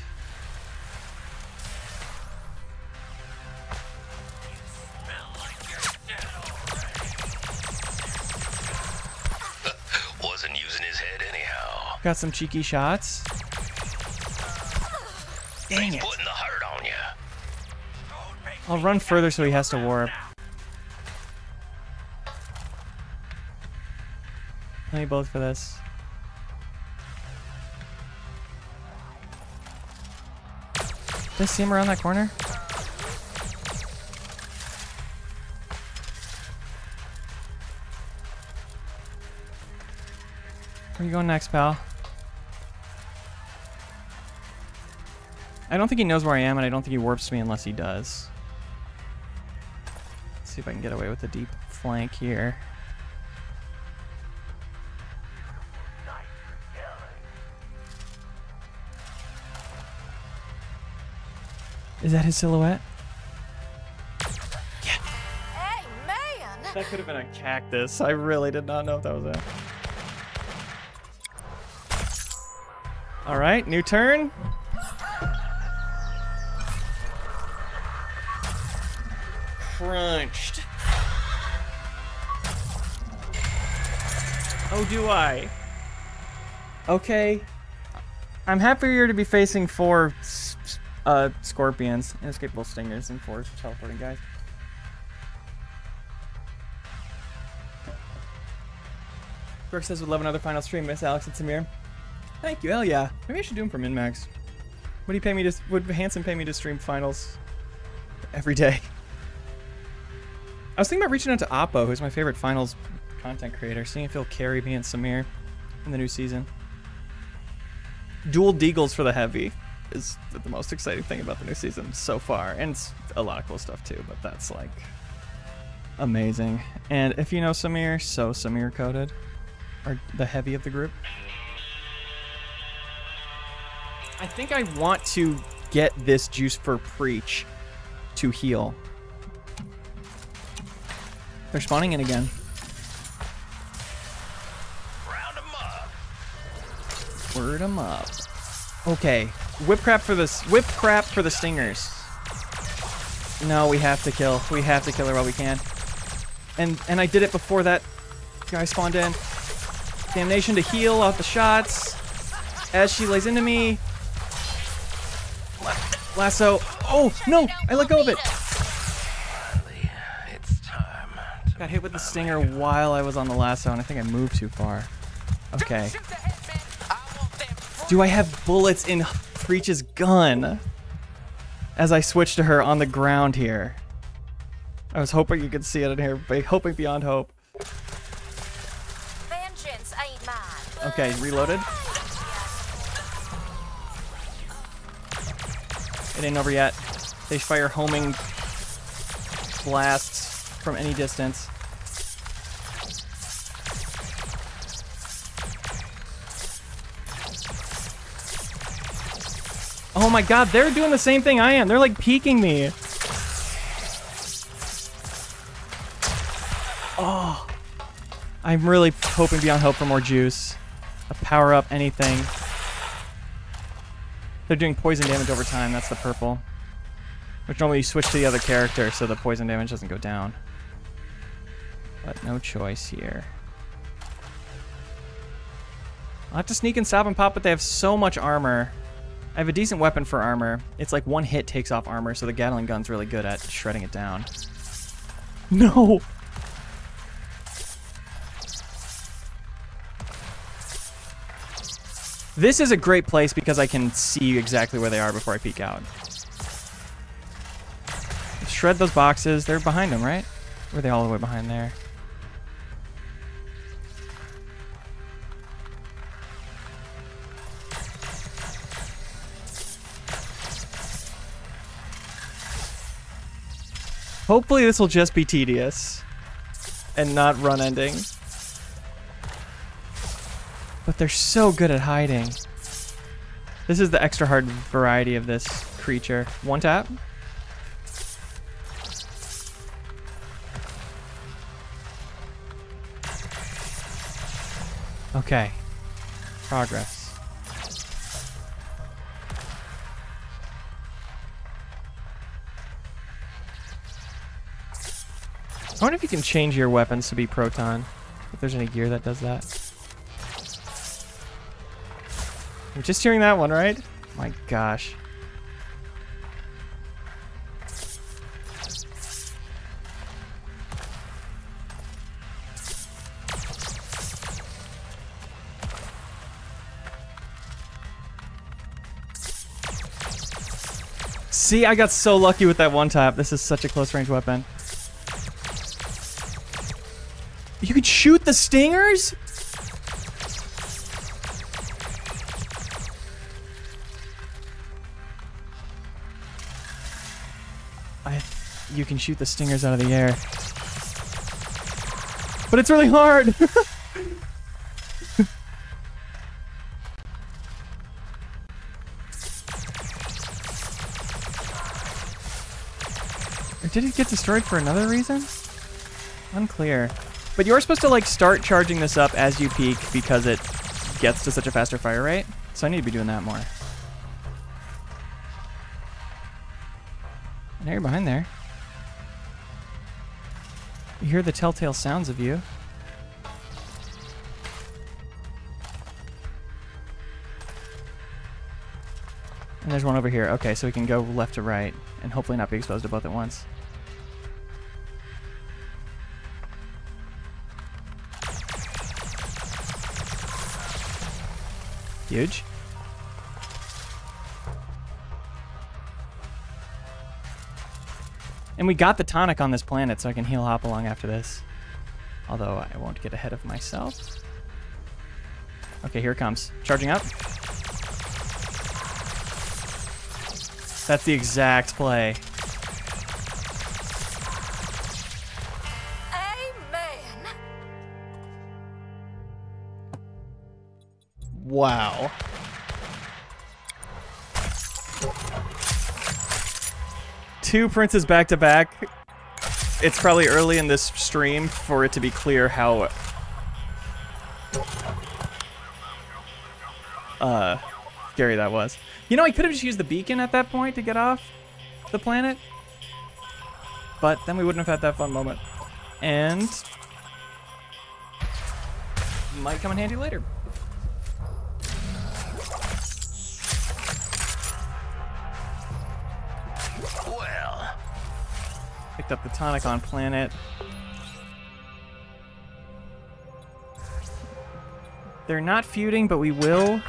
S1: Got some cheeky shots. Dang it.
S5: the hurt on you.
S1: I'll run further so he has to warp. Let me both for this. Did I see him around that corner? Where you going next, pal? I don't think he knows where I am, and I don't think he warps me unless he does. Let's see if I can get away with a deep flank here. Is that his silhouette?
S2: Hey, man.
S1: That could have been a cactus. I really did not know if that was it. All right, new turn. Crunched. Oh, do I? Okay. I'm happier to be facing four s- s- uh, scorpions, inescapable stingers, and four teleporting guys. Brooke says would love another final stream, Miss Alex and Samir. Thank you, hell yeah. Maybe I should do them for MinnMax. Would he pay me to? Would Hanson pay me to stream finals every day? I was thinking about reaching out to Oppo, who's my favorite finals content creator, seeing if he'll carry me and Samir in the new season. Dual Deagles for the heavy is the most exciting thing about the new season so far, and it's a lot of cool stuff too. But that's like amazing. And if you know Samir, so Samir coded, or the heavy of the group. I think I want to get this juice for preach to heal. They're spawning in again.
S5: Round 'em up.
S1: Word them up. Okay, whip crap for this. Whip crap for the stingers. No, we have to kill. We have to kill her while we can. And and I did it before that guy spawned in. Damnation to heal off the shots. As she lays into me. Lasso. Oh no! I let go of it.
S5: Finally, it's time. to
S1: Got hit with the stinger while I was on the lasso, and I think I moved too far. Okay. Do I have bullets in Preach's gun? As I switch to her on the ground here. I was hoping you could see it in here, but hoping beyond hope.
S2: Vengeance ain't mine.
S1: Okay, reloaded. It ain't over yet. They fire homing blasts from any distance. Oh my god, they're doing the same thing I am. They're like peeking me. Oh. I'm really hoping beyond hope for more juice. A power up, anything. They're doing poison damage over time. That's the purple. Which normally you switch to the other character so the poison damage doesn't go down. But no choice here. I'll have to sneak and stop and pop, but they have so much armor. I have a decent weapon for armor. It's like one hit takes off armor, so the Gatling gun's really good at shredding it down. No! This is a great place because I can see exactly where they are before I peek out. Shred those boxes. They're behind them, right? Were they all the way behind there? Hopefully this will just be tedious and not run ending. But they're so good at hiding. This is the extra hard variety of this creature. One tap. Okay. Progress. I wonder if you can change your weapons to be proton. If there's any gear that does that. You're just hearing that one, right? My gosh. See, I got so lucky with that one tap. This is such a close range weapon. You could shoot the stingers? I, you can shoot the stingers out of the air. But it's really hard. did it get destroyed for another reason? Unclear. But you're supposed to like start charging this up as you peak because it gets to such a faster fire rate. So I need to be doing that more. Now you're behind there. You hear the telltale sounds of you. And there's one over here. Okay, so we can go left to right and hopefully not be exposed to both at once. huge. And we got the tonic on this planet, so I can heal Hopalong after this. Although I won't get ahead of myself. Okay, here it comes. Charging up. That's the exact play. Wow. Two princes back to back. It's probably early in this stream for it to be clear how uh scary that was. You know, I could have just used the beacon at that point to get off the planet. But then we wouldn't have had that fun moment. And might come in handy later. Picked up the tonic on planet. They're not feuding, but we will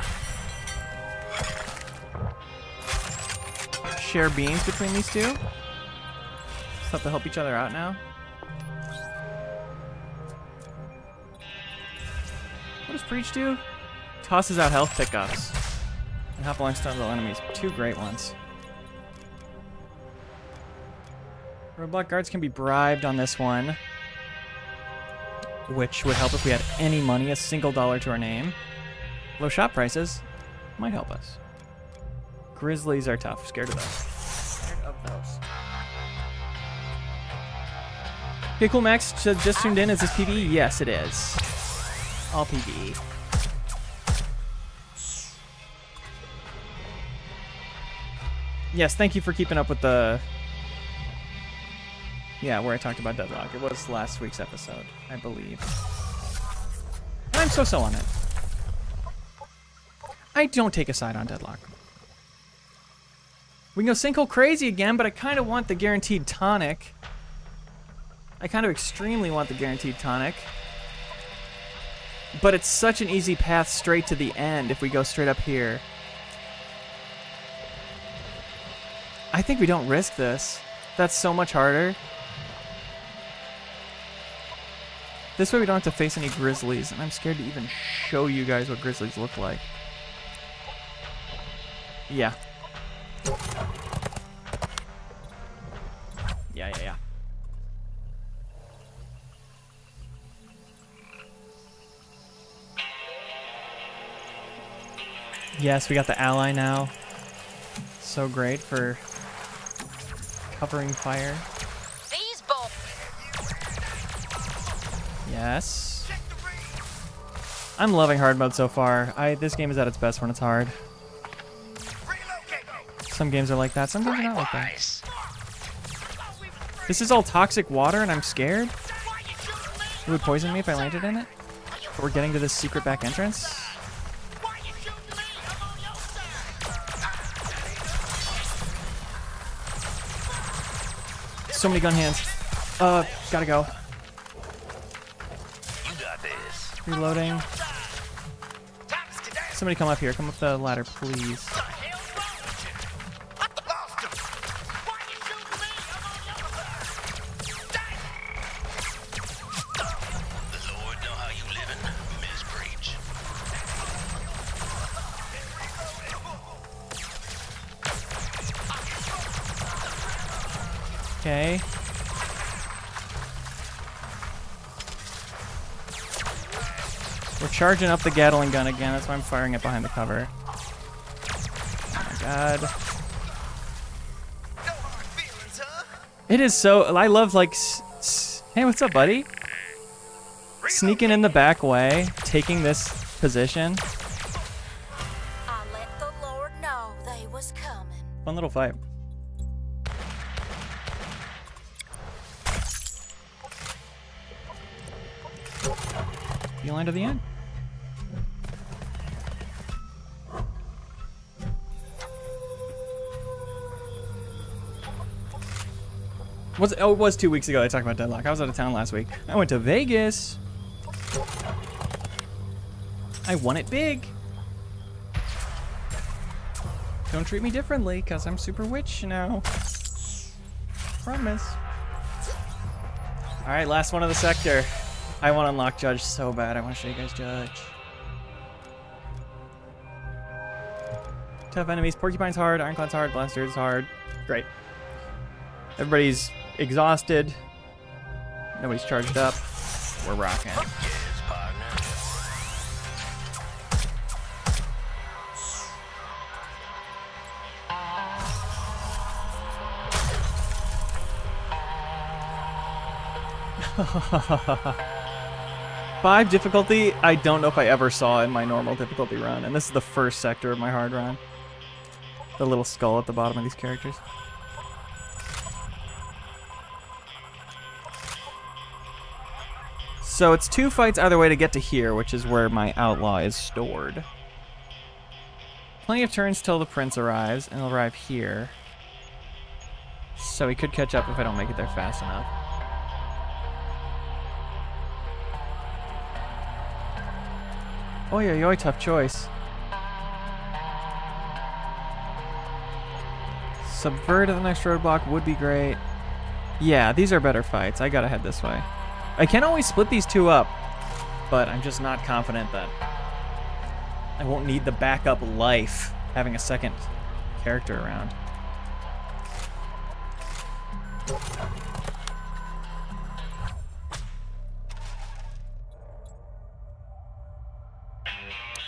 S1: share beans between these two. Just have to help each other out now. What does Preach do? Tosses out health pickups. And Hopalong stun enemies. Two great ones. Roadblock guards can be bribed on this one. Which would help if we had any money, a single dollar to our name. Low shop prices might help us. Grizzlies are tough. Scared of those. Scared of those. Okay, cool, Max. Ju- Just tuned in. Is this PvE? Yes, it is. All PvE. Yes, thank you for keeping up with the yeah, where I talked about Deadlock. It was last week's episode, I believe. I'm so-so on it. I don't take a side on Deadlock. We can go sinkhole crazy again, but I kind of want the guaranteed tonic. I kind of extremely want the guaranteed tonic. But it's such an easy path straight to the end if we go straight up here. I think we don't risk this. That's so much harder. This way we don't have to face any grizzlies, and I'm scared to even show you guys what grizzlies look like. Yeah. Yeah, yeah, yeah. Yes, we got the ally now. So great for covering fire. Yes. I'm loving hard mode so far. I this game is at its best when it's hard. Some games are like that. Some games are not like that. This is all toxic water, and I'm scared. It would poison me if I landed in it. But we're getting to this secret back entrance. So many gun hands. Uh, gotta go. Reloading. Somebody come up here. Come up the ladder, please. Charging up the Gatling gun again. That's why I'm firing it behind the cover. Oh my god. It is so. I love like. Hey, what's up, buddy? Sneaking in the back way, taking this position.
S2: I let the Lord know they was coming.
S1: Fun little fight. You line to the end. Was oh, it was two weeks ago. I talked about Deadlock. I was out of town last week. I went to Vegas. I won it big. Don't treat me differently, cause I'm super witch now. Promise. All right, last one of the sector. I want to unlock Judge so bad. I want to show you guys Judge. Tough enemies. Porcupine's hard. Ironclad's hard. Blaster's hard. Great. Everybody's exhausted. Nobody's charged up. We're rocking. Five difficulty, I don't know if I ever saw in my normal difficulty run, and this is the first sector of my hard run. The little skull at the bottom of these characters. So it's two fights either way to get to here, which is where my outlaw is stored. Plenty of turns till the prince arrives, and he'll arrive here. So he could catch up if I don't make it there fast enough. Oi, oi, oi, tough choice. Subvert at the next roadblock would be great. Yeah, these are better fights. I gotta head this way. I can always split these two up, but I'm just not confident that I won't need the backup life having a second character around.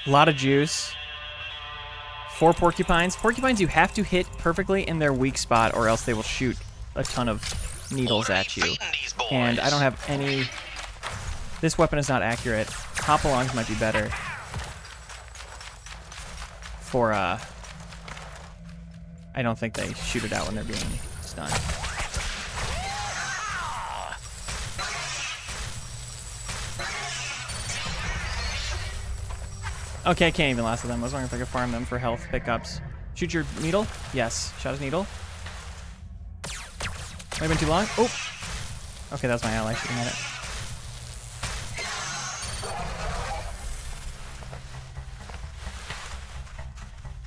S1: A lot of juice. Four porcupines. Porcupines you have to hit perfectly in their weak spot or else they will shoot a ton of needles at you.
S5: Feeding these boys.
S1: And I don't have any... This weapon is not accurate. Hopalongs might be better. For, uh... I don't think they shoot it out when they're being stunned. Okay, I can't even last with them. I was wondering if I could farm them for health pickups. Shoot your needle? Yes. Shot his needle. Might have been too long. Oh! Okay, that's my ally shooting at it.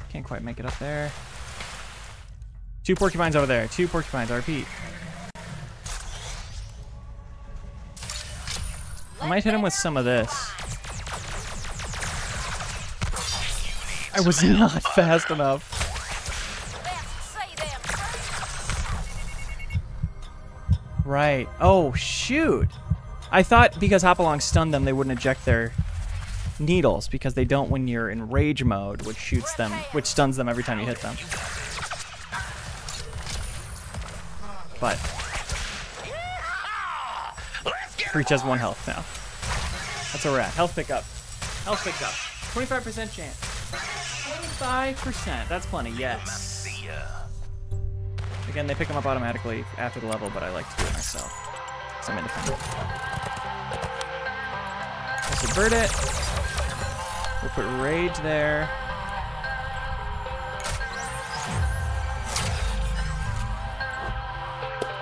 S1: Can't quite make it up there. Two porcupines over there. Two porcupines. Repeat. I might hit him with some of this. I was not fast enough. Right. Oh, shoot. I thought because Hopalong stunned them, they wouldn't eject their needles because they don't when you're in rage mode, which shoots them, which stuns them every time you hit them. But Preach has one health now. That's where we're at. Health pickup. Health pickup. 25% chance. 25%. That's plenty, yes. Again, they pick them up automatically after the level, but I like to do it myself. Because I'm independent. We'll subvert it. We'll put rage there.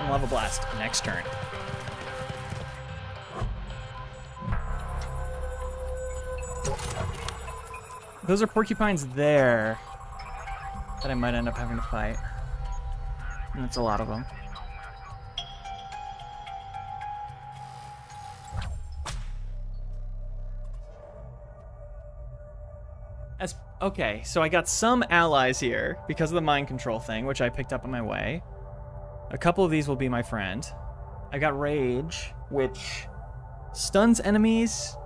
S1: And lava blast next turn. Those are porcupines there that I might end up having to fight. That's a lot of them. As okay, so I got some allies here because of the mind control thing, which I picked up on my way. A couple of these will be my friend. I got rage, which stuns enemies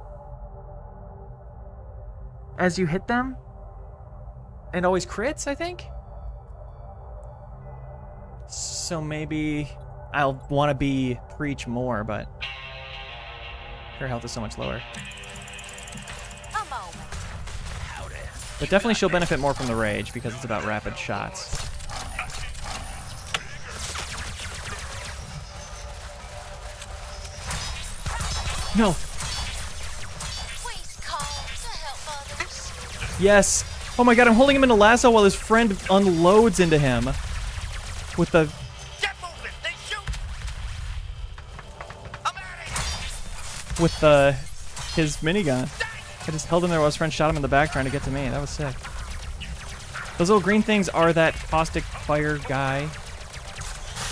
S1: as you hit them, and always crits. I think. So maybe I'll want to be preach more, but her health is so much lower.
S2: A moment.
S1: But definitely she'll benefit more from the rage because it's about rapid shots. No.
S2: Please call to help others.
S1: Yes. Oh my god, I'm holding him in a lasso while his friend unloads into him with the with the his minigun. I just held him there while his friend shot him in the back trying to get to me. That was sick. Those little green things are that caustic fire guy.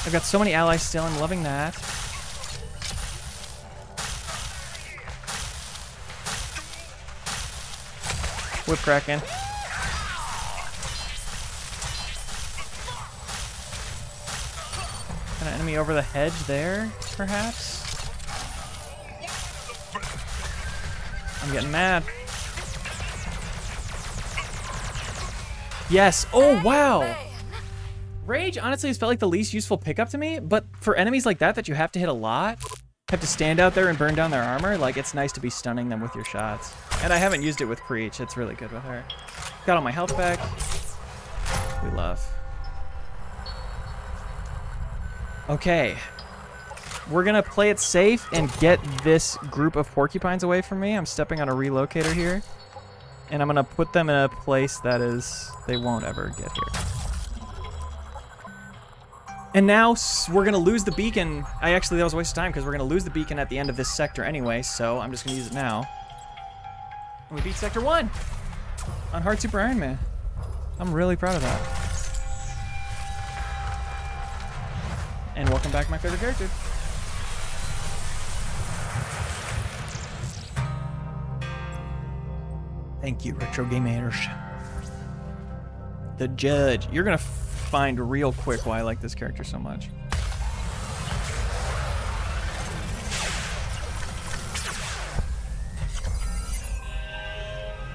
S1: I've got so many allies still. I'm loving that. Whip cracking. Enemy over the hedge there, perhaps? I'm getting mad. Yes. Oh, wow. Rage honestly has felt like the least useful pickup to me, but for enemies like that that you have to hit a lot, have to stand out there and burn down their armor, like it's nice to be stunning them with your shots. And I haven't used it with Preach, it's really good with her. Got all my health back. We love. Okay. We're gonna play it safe and get this group of porcupines away from me. I'm stepping on a relocator here. And I'm gonna put them in a place that is, they won't ever get here. And now we're gonna lose the beacon. I actually, that was a waste of time because we're gonna lose the beacon at the end of this sector anyway, so I'm just gonna use it now. And we beat sector one on Hard Super Iron Man. I'm really proud of that. And welcome back, my favorite character. Thank you, Retro Gamers. The Judge. You're gonna find real quick why I like this character so much.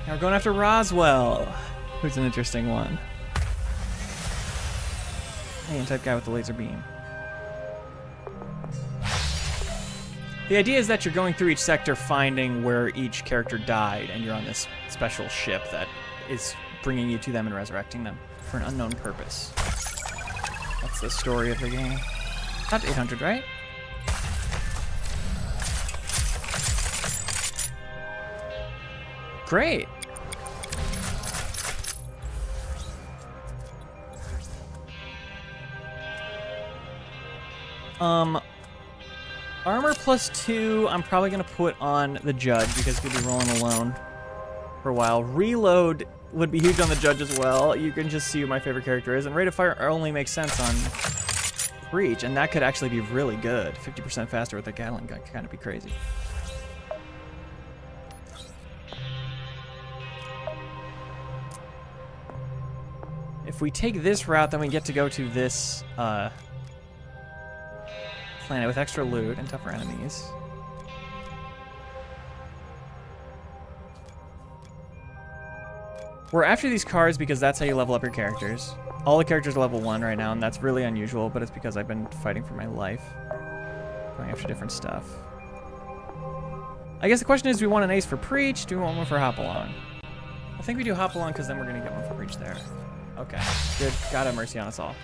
S1: Now we're going after Roswell, who's an interesting one. Alien type guy with the laser beam. The idea is that you're going through each sector finding where each character died, and you're on this special ship that is bringing you to them and resurrecting them for an unknown purpose. That's the story of the game. Not 800, right? Great. Um, armor plus two, I'm probably gonna put on the judge because he'll be rolling alone for a while. Reload would be huge on the judge as well. You can just see who my favorite character is, and rate of fire only makes sense on Preach, and that could actually be really good. 50% faster with a Gatling gun could kind of be crazy. If we take this route, then we get to go to this uh, planet with extra loot and tougher enemies. We're after these cars because that's how you level up your characters. All the characters are level 1 right now, and that's really unusual, but it's because I've been fighting for my life. Going after different stuff. I guess the question is, do we want an ace for Preach? Do we want one for Hopalong? I think we do Hopalong because then we're going to get one for Preach there. Okay, good. God have mercy on us all.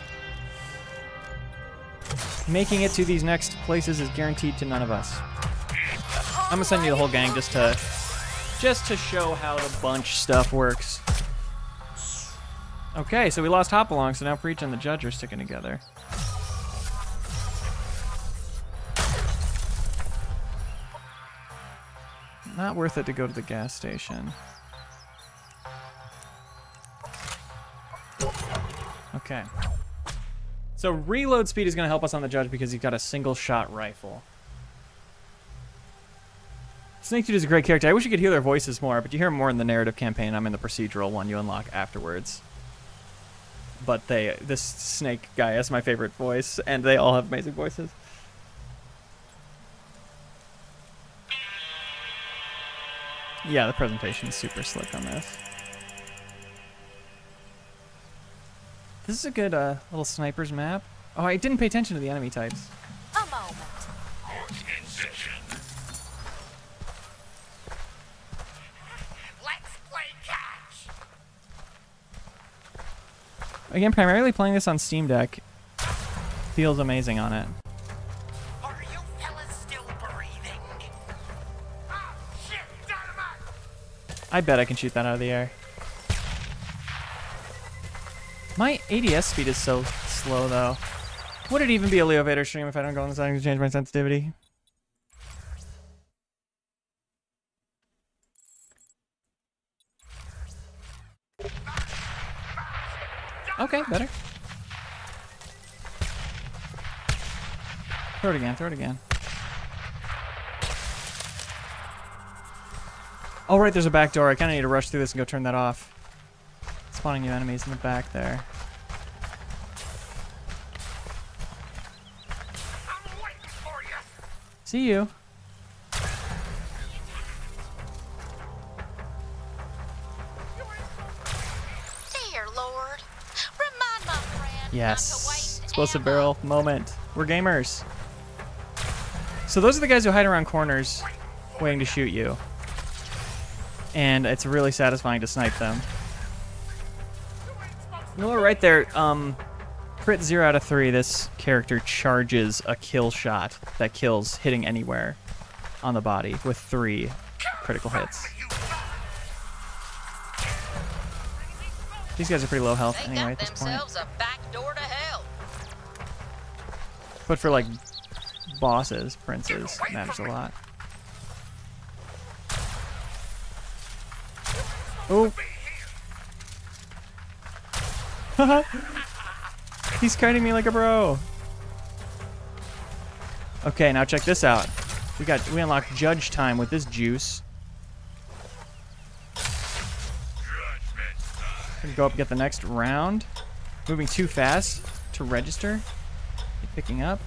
S1: Making it to these next places is guaranteed to none of us. I'm gonna send you the whole gang just to just to show how the bunch stuff works. Okay, so we lost Hopalong, so now Preach and the Judge are sticking together. Not worth it to go to the gas station. Okay. So reload speed is going to help us on the Judge because he's got a single shot rifle. Snake Dude is a great character. I wish you could hear their voices more, but you hear them more in the narrative campaign. I'm in the procedural one you unlock afterwards. But they, this Snake guy is my favorite voice, and they all have amazing voices. Yeah, the presentation is super slick on this. This is a good uh, little sniper's map. Oh, I didn't pay attention to the enemy types.
S2: A moment. Let's play catch.
S1: Again, primarily playing this on Steam Deck feels amazing on it.
S2: Are you fellas still breathing? Ah, shit, dynamite!
S1: I bet I can shoot that out of the air. My ADS speed is so slow, though. Would it even be a Leo Vader stream if I don't go on the settings to change my sensitivity? Okay, better. Throw it again, throw it again. Oh, right, there's a back door. I kind of need to rush through this and go turn that off. Spawning new enemies in the back there.
S4: I'm waiting for you.
S1: See you.
S2: Dear Lord, remind my friend
S1: Yes. Explosive barrel moment. We're gamers. So those are the guys who hide around corners waiting to shoot you. And it's really satisfying to snipe them. You know what, right there, um, crit 0 out of 3, this character charges a kill shot that kills hitting anywhere on the body with 3 critical hits. These guys are pretty low health
S2: They
S1: anyway
S2: got
S1: at this point.
S2: a back door to hell.
S1: But for like bosses, princes, matters a lot. Oh. He's kiting me like a bro. Okay, now check this out. We got we unlocked judge time with this juice. Go up and get the next round. Moving too fast to register. Picking up.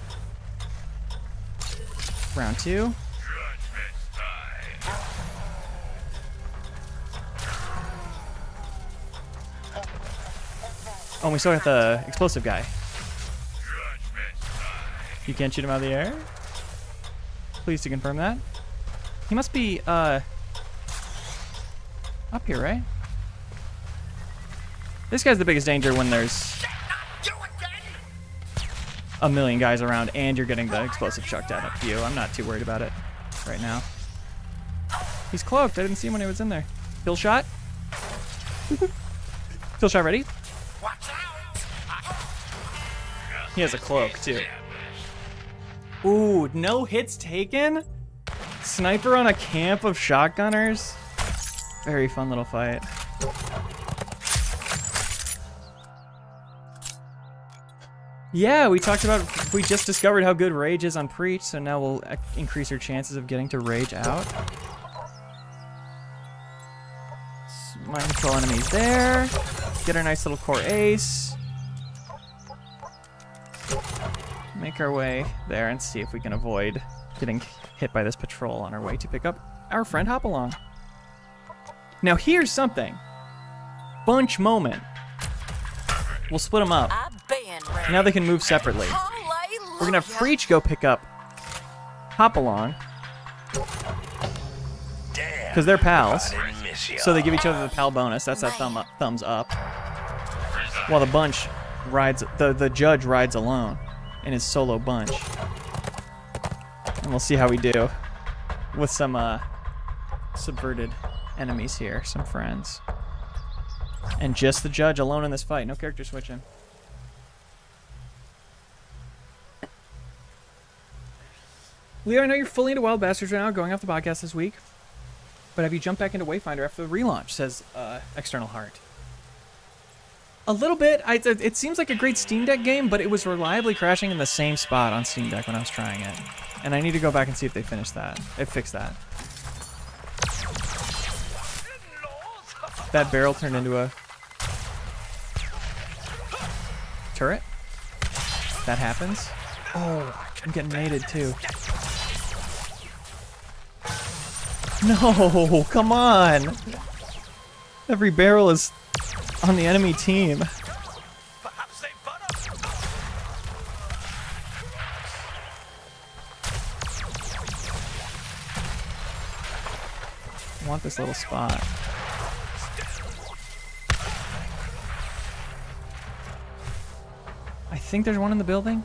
S1: Round two. Oh, we still got the explosive guy. You can't shoot him out of the air? Please to confirm that. He must be, uh, up here, right? This guy's the biggest danger when there's a million guys around and you're getting the explosive chucked at you. I'm not too worried about it right now. He's cloaked. I didn't see him when he was in there. Kill shot. Kill shot ready. He has a cloak too. Ooh, no hits taken? Sniper on a camp of shotgunners? Very fun little fight. Yeah, we talked about, we just discovered how good Rage is on Preach, so now we'll increase our chances of getting to Rage out. Mind control enemies there. Get our nice little core ace. Make our way there and see if we can avoid getting hit by this patrol on our way to pick up our friend Hopalong. Now here's something. Bunch moment. We'll split them up.
S2: I've been ready.
S1: Now they can move separately.
S2: Hallelujah.
S1: We're gonna have Preach go pick up Hopalong
S5: Damn.
S1: because they're pals.
S5: I didn't miss you.
S1: So they give each other the pal bonus. That's that thumb up, thumbs up. While the bunch rides, the the judge rides alone in his solo bunch. And we'll see how we do with some uh, subverted enemies here, some friends. And just the judge alone in this fight. No character switching. Leo, I know you're fully into Wild Bastards right now, going off the podcast this week. But have you jumped back into Wayfinder after the relaunch? Says uh, External Heart. A little bit. I, it it seems like a great Steam Deck game, but it was reliably crashing in the same spot on Steam Deck when I was trying it. And I need to go back and see if they finished that. They fixed that. That barrel turned into a turret. That happens. Oh, I'm getting mated too. No, come on. Every barrel is on the enemy team.
S4: Perhaps they butter.
S1: I want this little spot. I think there's one in the building.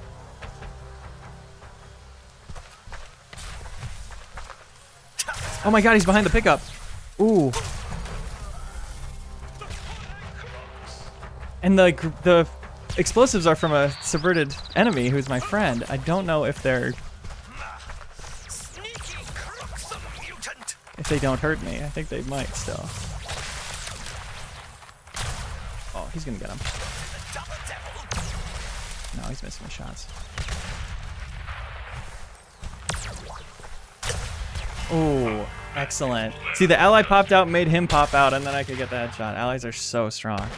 S1: Oh my god, he's behind the pickup. Ooh. And the the explosives are from a subverted enemy who's my friend. I don't know if they're if they don't hurt me. I think they might still. Oh, he's gonna get him. No, he's missing shots. Oh, Excellent. See, the ally popped out, made him pop out, and then I could get that shot. Allies are so strong.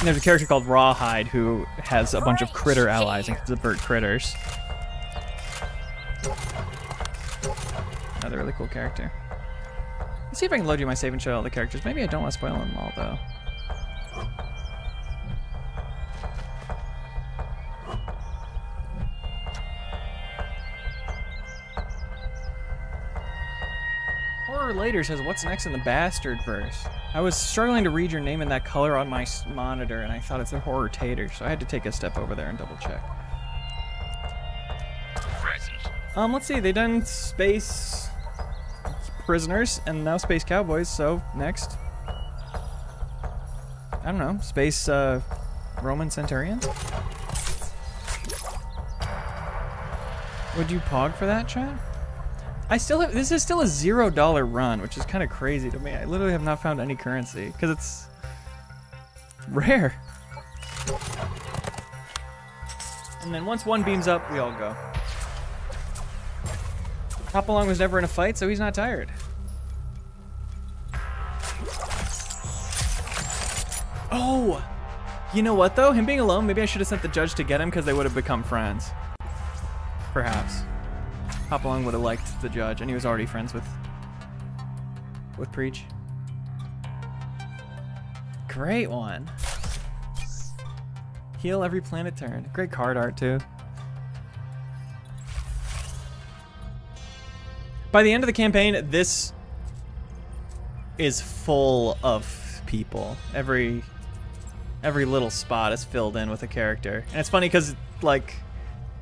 S1: And there's a character called Rawhide who has a bunch of critter allies and can subvert critters. Another really cool character. Let's see if I can load you my save and show all the characters. Maybe I don't want to spoil them all, though. Horror Later says, what's next in the Bastard verse? I was struggling to read your name in that color on my monitor, and I thought it's a Horror Tater, so I had to take a step over there and double check. Um, let's see, they done Space Prisoners, and now Space Cowboys, so next. I don't know, Space, uh, Roman Centurions? Would you pog for that, chat? I still have. This is still a zero dollar run, which is kind of crazy to me. I literally have not found any currency because it's rare. And then once one beams up, we all go. Hopalong was never in a fight, so he's not tired. Oh! You know what though? Him being alone, maybe I should have sent the judge to get him because they would have become friends. Perhaps. Hopalong would have liked the judge, and he was already friends with with Preach. Great one. Heal every planet turn. Great card art too. By the end of the campaign, this is full of people. Every every little spot is filled in with a character. And it's funny because like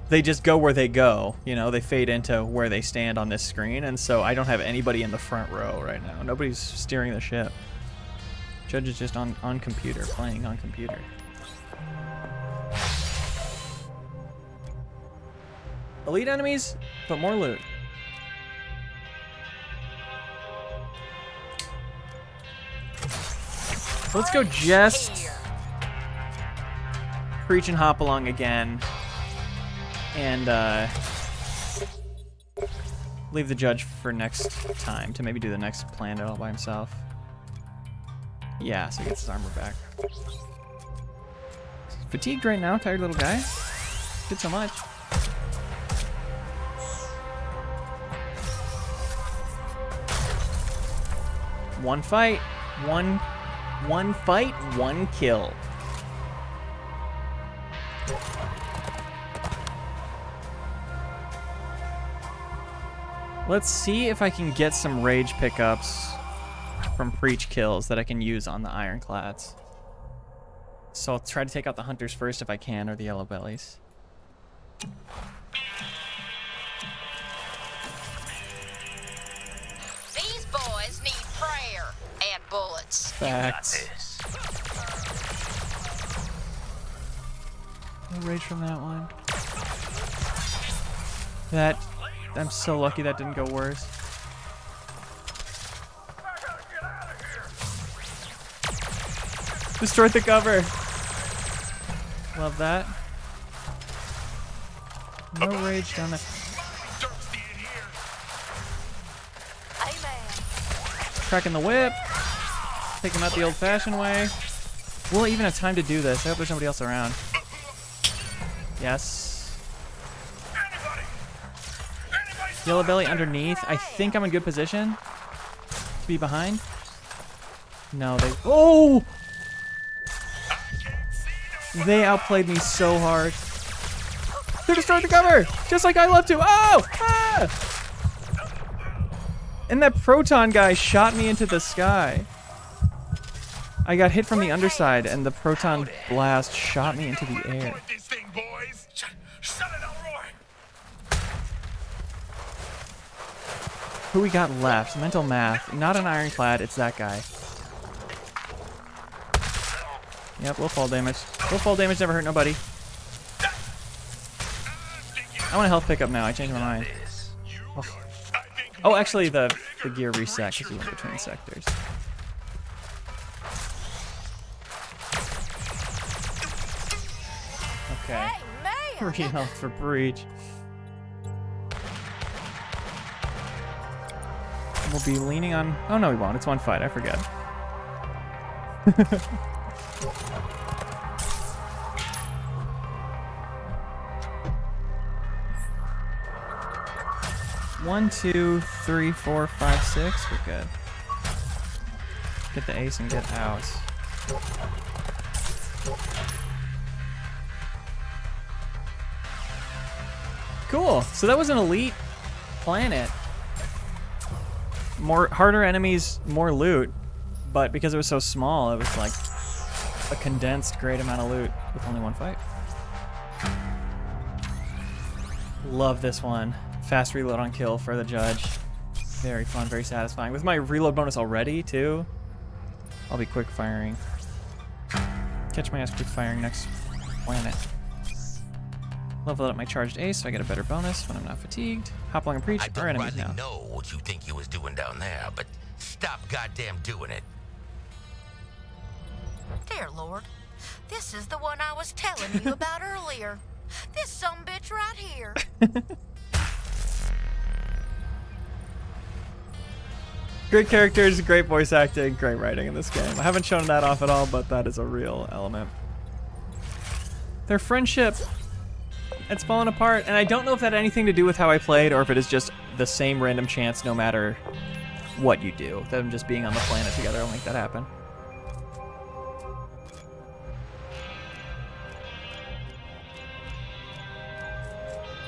S1: they just go where they go. You know, they fade into where they stand on this screen, and so I don't have anybody in the front row right now. Nobody's steering the ship. Judge is just on on computer, playing on computer. Elite enemies, but more loot. So let's go just preach and Hopalong again and uh, leave the judge for next time to maybe do the next planet all by himself. Yeah, so he gets his armor back. Fatigued right now, tired little guy. Did so much. One fight, one, one fight, one kill. Let's see if I can get some rage pickups from preach kills that I can use on the ironclads. So I'll try to take out the hunters first if I can, or the yellow bellies.
S2: These boys need prayer and bullets.
S1: Facts.
S5: This.
S1: No rage from that one. That, I'm so lucky that didn't go worse. Destroyed the cover. Love that. No rage down there.
S4: Thirsty in here.
S2: Amen.
S1: Cracking the whip. Taking out the old-fashioned way. Will I even have time to do this? I hope there's nobody else around. Yes. Yellow belly underneath. I think I'm in good position to be behind. No, they. Oh! They outplayed me so hard. They destroyed the cover, just like I love to. Oh! Ah! And that proton guy shot me into the sky. I got hit from the underside, and the proton blast shot me into the air.
S4: With this thing, boys. Shut, shut it, Elroy.
S1: Who we got left? Mental math. Not an ironclad, it's that guy. Yep, low fall damage. Low fall damage never hurt nobody. I want a health pickup now, I changed my mind.
S5: This.
S4: You good. I think
S1: Oh, actually, the, the gear reset because we went between sectors. Okay. Three health for Preach. We'll be leaning on. Oh no, we won't. It's one fight. I forget. One, two, three, four, five, six. We're good. Get the ace and get out. Cool. So that was an elite planet. More harder enemies, more loot, but because it was so small, it was like a condensed great amount of loot with only one fight. Love this one. Fast reload on kill for the judge. Very fun, very satisfying. With my reload bonus already, too, I'll be quick firing. Catch my ass quick firing next planet. Level up my charged ace so I get a better bonus when I'm not fatigued. Hopalong and preach.
S5: I
S1: Our
S5: don't
S1: enemies now.
S5: know what you think you was doing down there, but stop goddamn doing it.
S2: Dear Lord, this is the one I was telling you about earlier. This some bitch right here.
S1: Great characters, great voice acting, great writing in this game. I haven't shown that off at all, but that is a real element. Their friendship, it's fallen apart, and I don't know if that had anything to do with how I played or if it is just the same random chance no matter what you do. Them just being on the planet together will make that happen.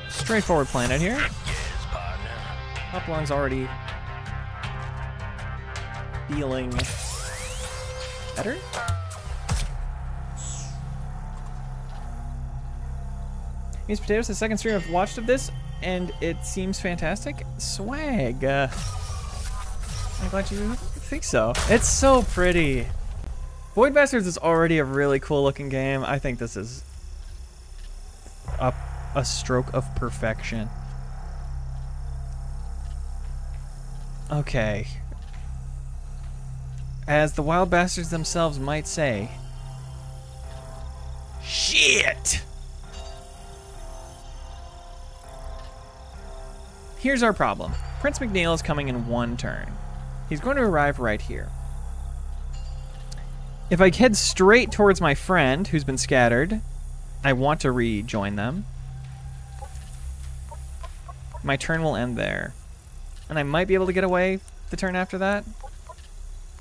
S1: Straightforward planet here. Hopalong's already feeling better. Means Potatoes, the second stream I've watched of this, and it seems fantastic. Swag. Uh, I'm glad you think so. It's so pretty. Void Bastards is already a really cool looking game. I think this is a, a stroke of perfection. Okay. As the Wild Bastards themselves might say, shit! Here's our problem. Prince McNeil is coming in one turn. He's going to arrive right here. If I head straight towards my friend who's been scattered, I want to rejoin them. My turn will end there. And I might be able to get away the turn after that.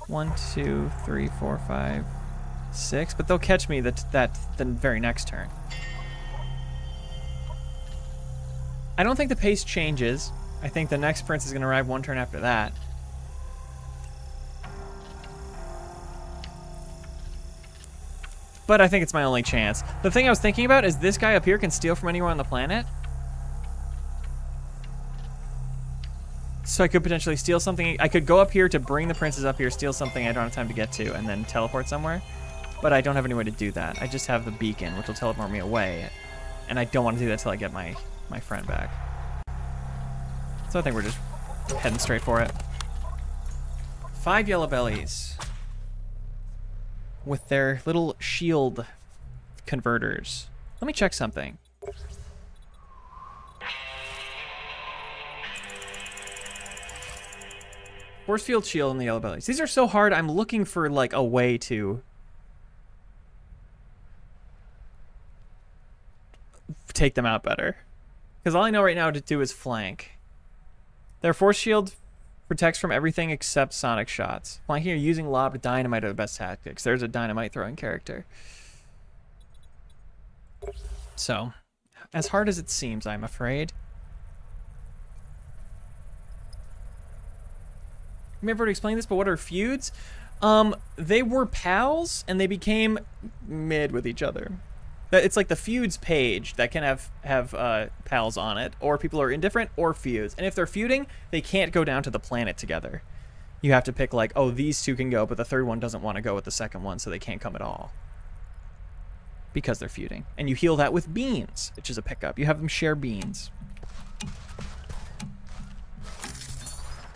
S1: One, two, three, four, five, six. But they'll catch me that that the very next turn. I don't think the pace changes. I think the next prince is going to arrive one turn after that. But I think it's my only chance. The thing I was thinking about is this guy up here can steal from anywhere on the planet. So I could potentially steal something. I could go up here to bring the princes up here, steal something I don't have time to get to, and then teleport somewhere. But I don't have any way to do that. I just have the beacon, which will teleport me away. And I don't want to do that till I get my, my friend back. So I think we're just heading straight for it. Five yellow bellies. With their little shield converters. Let me check something. Force field shield and the yellow bellies. These are so hard. I'm looking for like a way to take them out better. Because all I know right now to do is flank. Their force shield protects from everything except sonic shots. Flanking or using lob dynamite are the best tactics. There's a dynamite throwing character. So, as hard as it seems, I'm afraid. Have already explained this, but what are feuds? Um, they were pals and they became mid with each other. It's like the feuds page that can have have uh, pals on it, or people are indifferent, or feuds. And if they're feuding, they can't go down to the planet together. You have to pick like, oh, these two can go, but the third one doesn't want to go with the second one, so they can't come at all. Because they're feuding. And you heal that with beans, which is a pickup. You have them share beans.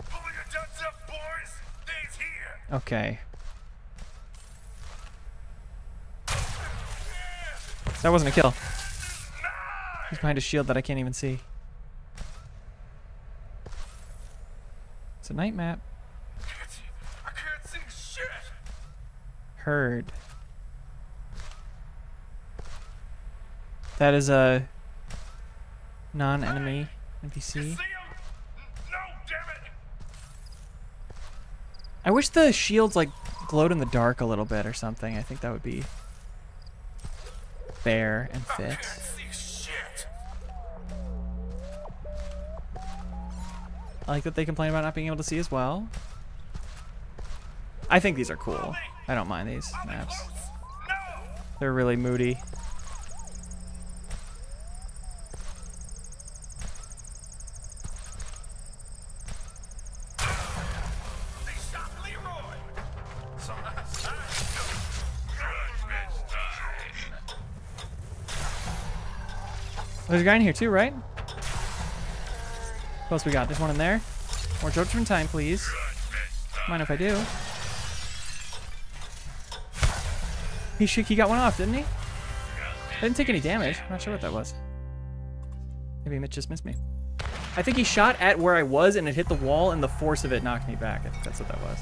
S4: Pulling your guns up, boys! They's here!
S1: Okay. That wasn't a kill. He's behind a shield that I can't even see. It's a night map.
S4: I can't see shit.
S1: Herd. That is a non-enemy NPC. I wish the shields like glowed in the dark a little bit or something. I think that would be fair and fit. I like that they complain about not being able to see as well. I think these are cool. I don't mind these maps. They're really moody. There's a guy in here too, right? What else we got? There's one in there. More judgment time, please. Mind if I do? He. He got one off, didn't he? I didn't take any damage. I'm not sure what that was. Maybe it just missed me. I think he shot at where I was and it hit the wall and the force of it knocked me back. I think that's what that was.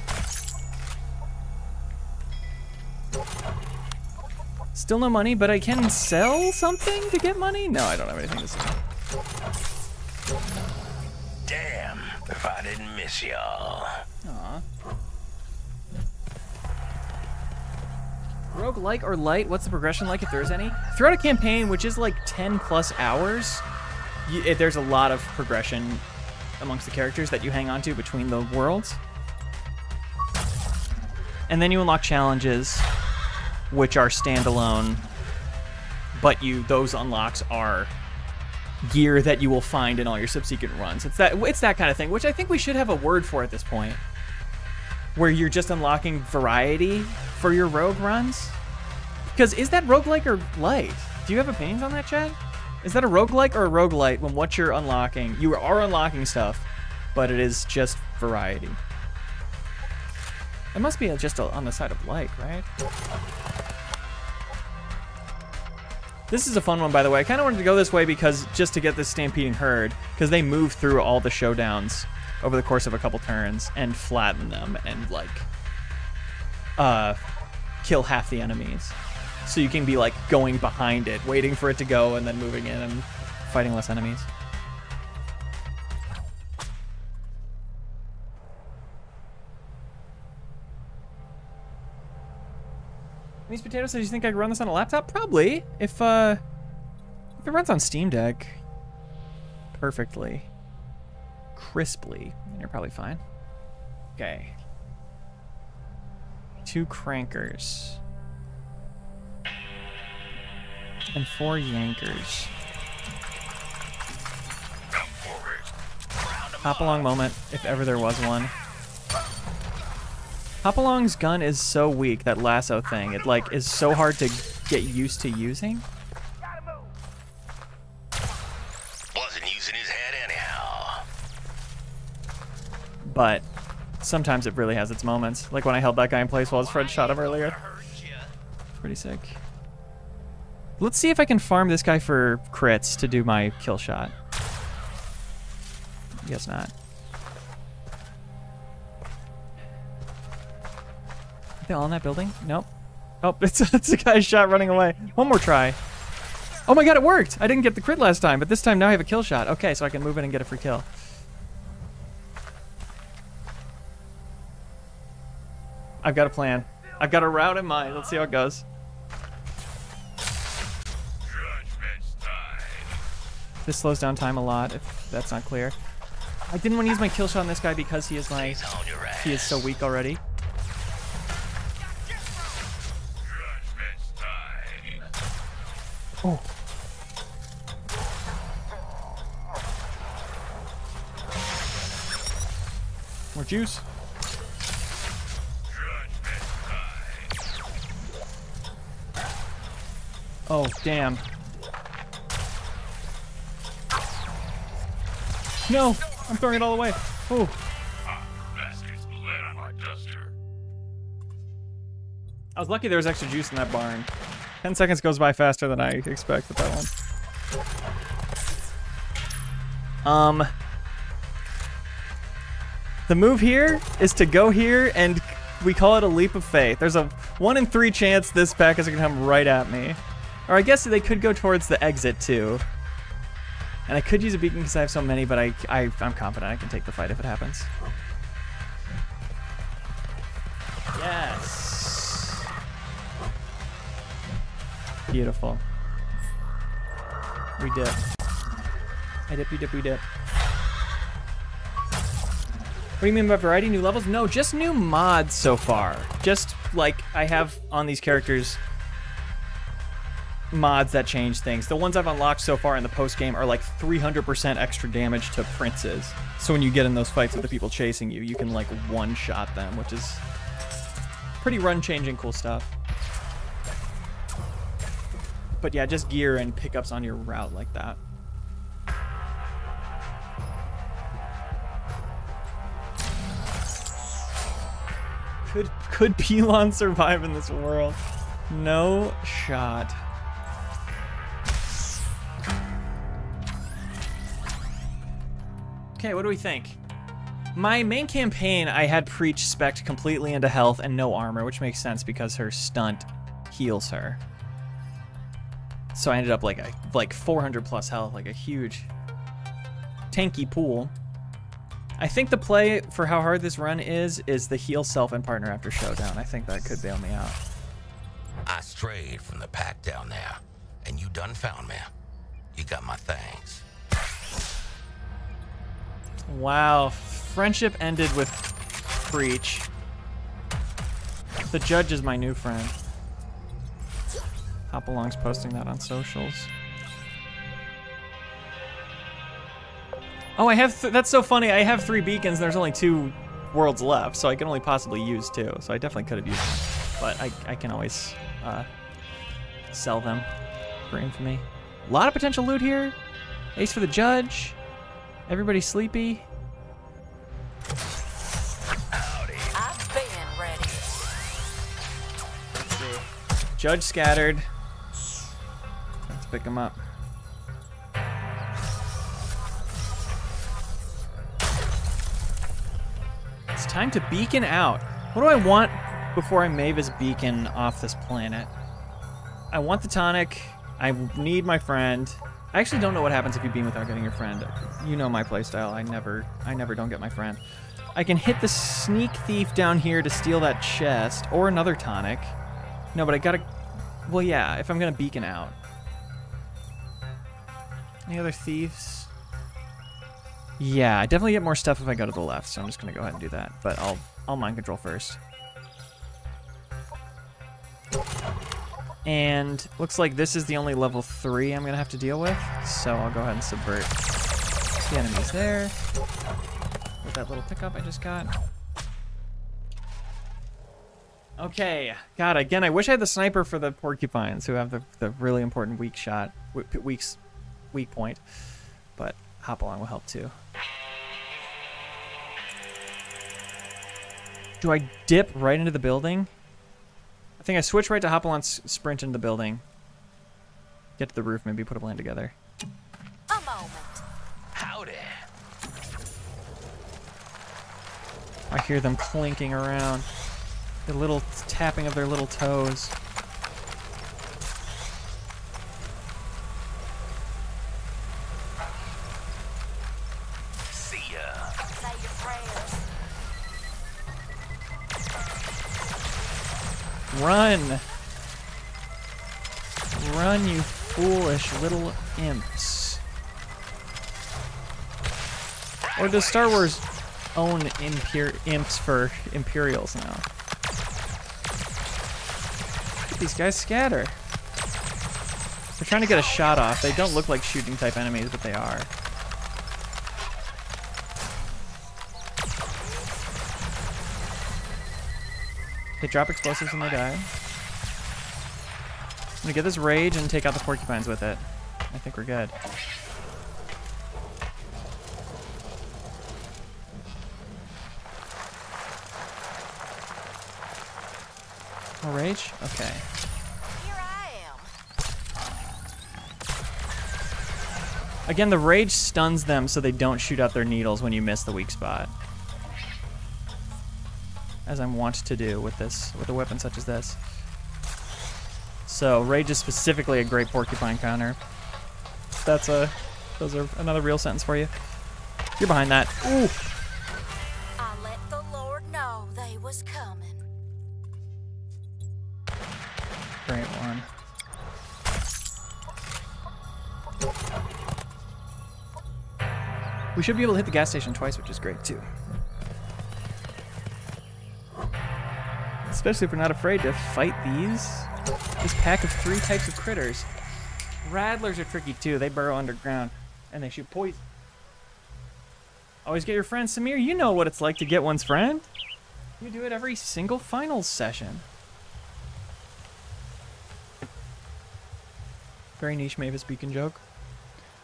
S1: Still no money, but I can sell something to get money? No, I don't have anything to sell.
S5: Damn, if I didn't miss y'all.
S1: Aw. Rogue like or light? What's the progression like if there is any? Throughout a campaign, which is like 10 plus hours, you, it, there's a lot of progression amongst the characters that you hang on to between the worlds. And then you unlock challenges, which are standalone, but you those unlocks are gear that you will find in all your subsequent runs. It's that it's that kind of thing, which I think we should have a word for at this point. Where you're just unlocking variety for your rogue runs? Because is that roguelike or light? Do you have opinions on that, Chad? Is that a roguelike or a roguelite when what you're unlocking, you are unlocking stuff, but it is just variety? It must be just on the side of light, right? This is a fun one, by the way. I kind of wanted to go this way because just to get this stampeding herd, because they move through all the showdowns over the course of a couple turns and flatten them and like uh, kill half the enemies. So you can be like going behind it, waiting for it to go, and then moving in and fighting less enemies. These potatoes says you think I could run this on a laptop? Probably. If uh if it runs on Steam Deck perfectly, crisply, then you're probably fine. Okay. Two crankers. And four yankers. Hopalong moment, if ever there was one. Hopalong's gun is so weak, that lasso thing. It like is so hard to get used to using.
S5: Wasn't using his head anyhow.
S1: But sometimes it really has its moments. Like when I held that guy in place while his friend shot him earlier. Pretty sick. Let's see if I can farm this guy for crits to do my kill shot. Guess not. All in that building? Nope. Oh, it's, it's a guy shot running away. One more try. Oh my god, it worked! I didn't get the crit last time, but this time now I have a kill shot. Okay, so I can move in and get a free kill. I've got a plan. I've got a route in mind. Let's see how it goes. This slows down time a lot, if that's not clear. I didn't want to use my kill shot on this guy because he is
S5: on ass.
S1: he is so weak already. Oh. More juice. Oh, damn. No! I'm throwing it all away. Oh. I was lucky there was extra juice in that barn. Ten seconds goes by faster than I expect with that one. Um, The move here is to go here and we call it a leap of faith. There's a one in three chance this pack is gonna come right at me. Or I guess they could go towards the exit too. And I could use a beacon because I have so many, but I, I, I'm confident I can take the fight if it happens. Yes. Beautiful. We dip. I dip, we dip, we dip. What do you mean by variety? New levels? No, just new mods so far. Just like I have on these characters mods that change things. The ones I've unlocked so far in the post game are like 300% extra damage to princes. So when you get in those fights with the people chasing you, you can like one shot them, which is pretty run changing cool stuff. But yeah, just gear and pickups on your route like that. Could could Pelon survive in this world? No shot. Okay, what do we think? My main campaign, I had Preach spec completely into health and no armor, which makes sense because her stunt heals her. So I ended up like a, like 400 plus health, like a huge tanky pool. I think the play for how hard this run is is the heal self and partner after showdown. I think that could bail me out.
S5: I strayed from the pack down there, and you done found me. You got my thanks.
S1: Wow, friendship ended with Preach. The judge is my new friend. Hopalong's posting that on socials. Oh, I have. Th that's so funny. I have three beacons. There's only two worlds left, so I can only possibly use two. So I definitely could have used them, but I, I can always uh, sell them for infamy. A lot of potential loot here. Ace for the judge. Everybody sleepy.
S2: I've been ready.
S1: Judge scattered. Pick him up. It's time to beacon out. What do I want before I Mavis beacon off this planet? I want the tonic. I need my friend. I actually don't know what happens if you beam without getting your friend. You know my playstyle. I never, I never don't get my friend. I can hit the sneak thief down here to steal that chest or another tonic. No, but I gotta. Well, yeah. If I'm gonna beacon out. Any other thieves? Yeah, I definitely get more stuff if I go to the left, so I'm just gonna go ahead and do that. But I'll I'll mind control first. And looks like this is the only level three I'm gonna have to deal with, so I'll go ahead and subvert the enemies there with that little pickup I just got. Okay, God, again, I wish I had the sniper for the porcupines who have the, the really important weak shot, weak, weak, weak point, but Hopalong will help too. Do I dip right into the building? I think I switch right to Hopalong's sprint into the building. Get to the roof, maybe put a plan together.
S2: A moment.
S5: Howdy.
S1: I hear them clinking around. The little tapping of their little toes. Run! Run, you foolish little imps. Or does Star Wars own imper imps for Imperials now? These guys scatter. They're trying to get a shot off. They don't look like shooting type enemies, but they are. They drop explosives and they die. I'm gonna get this rage and take out the porcupines with it. I think we're good. More rage? Okay.
S2: Here I am.
S1: Again, the rage stuns them so they don't shoot out their needles when you miss the weak spot. As I'm wont to do with this, with a weapon such as this. So rage is specifically a great porcupine counter. That's a, those are another real sentence for you. You're behind that. Ooh.
S2: I let the Lord know they was coming.
S1: Great one. We should be able to hit the gas station twice, which is great too. Especially if we're not afraid to fight these. This pack of three types of critters. Rattlers are tricky too. They burrow underground and they shoot poison. Always get your friend Samir. You know what it's like to get one's friend. You do it every single finals session. Very niche Mavis Beacon joke.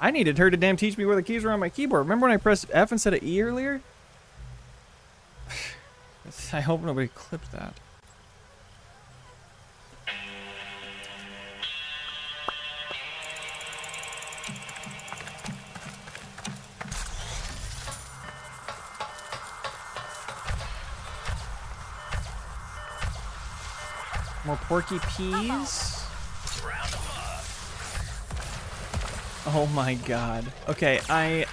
S1: I needed her to damn teach me where the keys were on my keyboard. Remember when I pressed F instead of E earlier? I hope nobody clipped that. Porky peas. Oh my god. Okay, I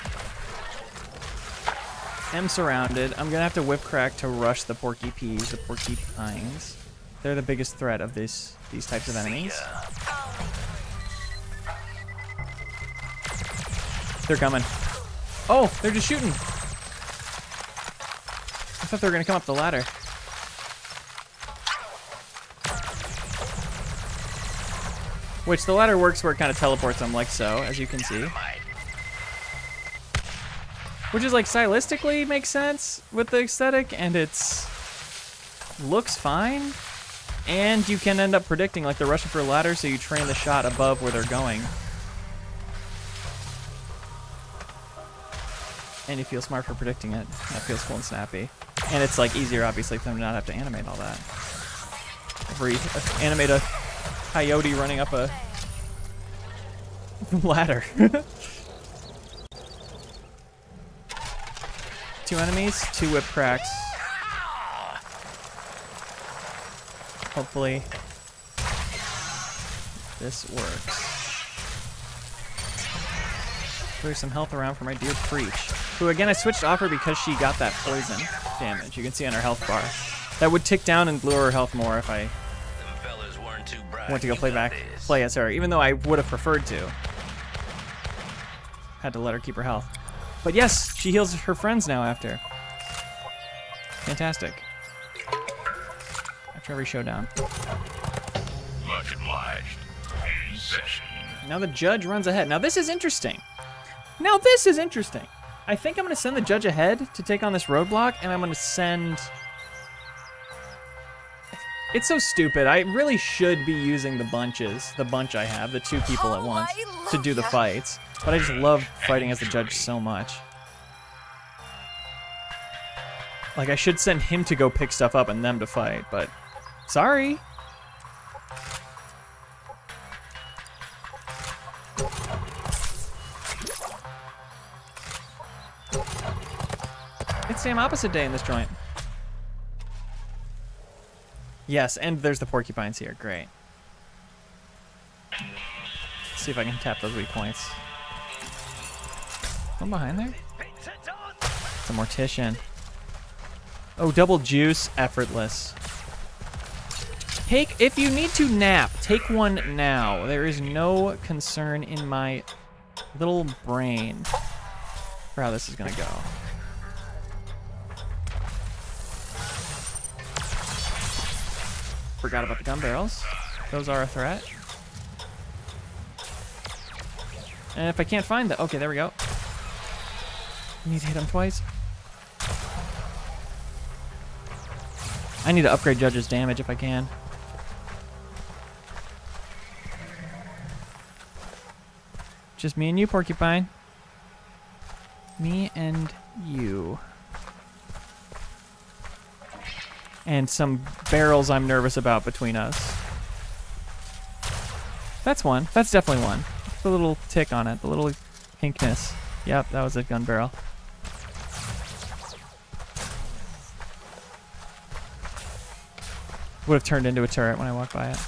S1: am surrounded. I'm gonna have to whip crack to rush the porky peas, the porcupines. They're the biggest threat of this these types of enemies. They're coming. Oh, they're just shooting. I thought they were gonna come up the ladder. Which the ladder works where it kind of teleports them like so, as you can see. Which is like stylistically makes sense with the aesthetic and it's looks fine. And you can end up predicting like they're rushing for a ladder so you train the shot above where they're going. And you feel smart for predicting it. That feels cool and snappy. And it's like easier obviously for them to not have to animate all that. Every uh, animate a coyote running up a ladder. two enemies, two whip cracks. Hopefully this works. There's some health around for my dear Preach, who again I switched off her because she got that poison damage. You can see on her health bar. That would tick down and lower her health more if I went to go play back, play as her, even though I would have preferred to. Had to let her keep her health. But yes, she heals her friends now after. Fantastic. After every showdown.
S4: Much obliged. In session.
S1: Now the judge runs ahead. Now this is interesting. Now this is interesting. I think I'm going to send the judge ahead to take on this roadblock, and I'm going to send. It's so stupid. I really should be using the bunches, the bunch I have, the two people at oh, once, to do the fights. But I just love fighting as the judge so much. Like, I should send him to go pick stuff up and them to fight, but sorry. It's Sam opposite day in this joint. Yes, and there's the porcupines here. Great. Let's see if I can tap those weak points. One behind there? It's a mortician. Oh, double juice, effortless. Take, if you need to nap, take one now. There is no concern in my little brain for how this is gonna go. Forgot about the gun barrels. Those are a threat. And if I can't find the, okay, there we go. Need to hit him twice. I need to upgrade Judge's damage if I can. Just me and you, Porcupine. Me and you. And some barrels I'm nervous about between us. That's one. That's definitely one. The little tick on it, the little pinkness. Yep, that was a gun barrel. Would have turned into a turret when I walked by it.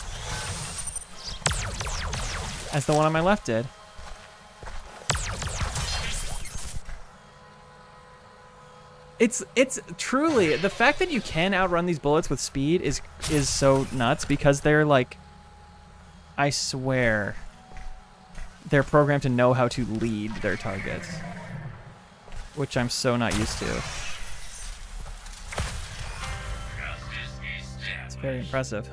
S1: As the one on my left did. It's it's truly the fact that you can outrun these bullets with speed is is so nuts because they're like I swear they're programmed to know how to lead their targets. Which I'm so not used to. It's very impressive.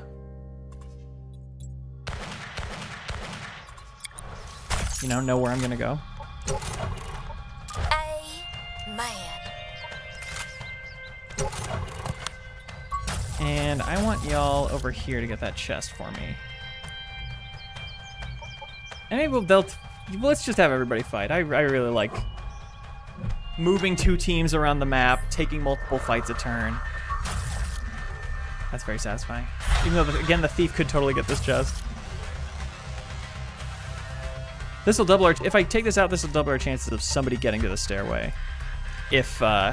S1: You know, know where I'm gonna go. And I want y'all over here to get that chest for me. And maybe we'll, they'll, let's just have everybody fight. I, I really like moving two teams around the map, taking multiple fights a turn. That's very satisfying. Even though, again, the thief could totally get this chest. This will double our, if I take this out, this will double our chances of somebody getting to the stairway. If, uh,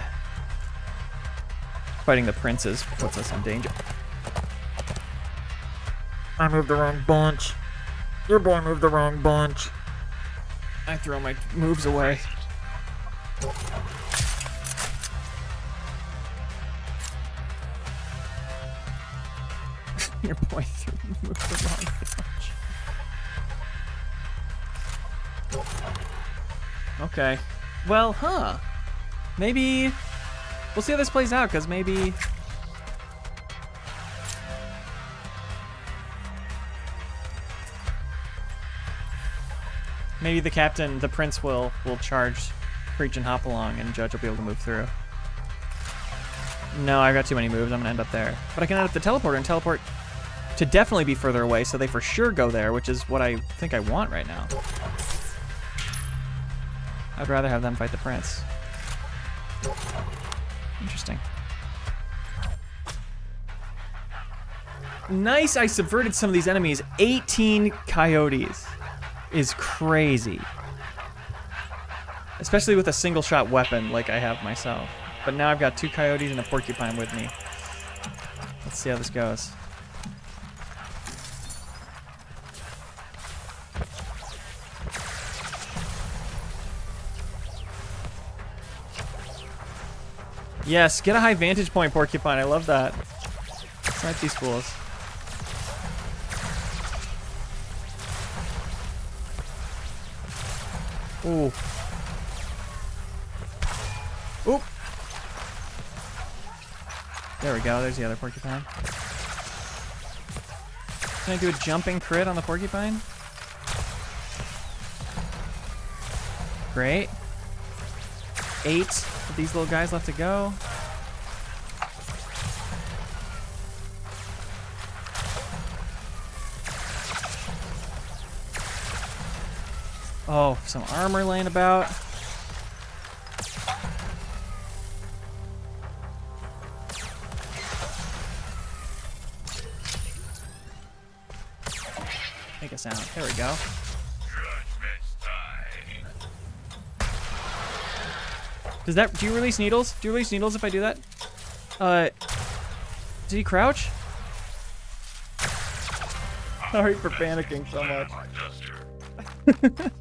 S1: fighting the princes puts us in danger.
S6: I moved the wrong bunch. Your boy moved the wrong bunch.
S1: I throw my moves away. Your boy threw moved the wrong bunch. Okay. Well, huh. Maybe we'll see how this plays out, because maybe Maybe the captain, the prince will will charge Preach and Hopalong, and Judge will be able to move through. No, I've got too many moves. I'm gonna end up there. But I can end up the teleporter and teleport to definitely be further away, so they for sure go there, which is what I think I want right now. I'd rather have them fight the prince. Interesting. Nice, I subverted some of these enemies. 18 coyotes is crazy. Especially with a single shot weapon like I have myself. But now I've got two coyotes and a porcupine with me. Let's see how this goes. Yes, get a high vantage point, porcupine. I love that. Snipe these fools. Ooh. Oop. There we go. There's the other porcupine. Can I do a jumping crit on the porcupine? Great. Eight of these little guys left to go. Oh, some armor laying about. Make a sound. There we go. Does that, do you release needles? Do you release needles if I do that? Uh, did he crouch? Sorry for panicking so much.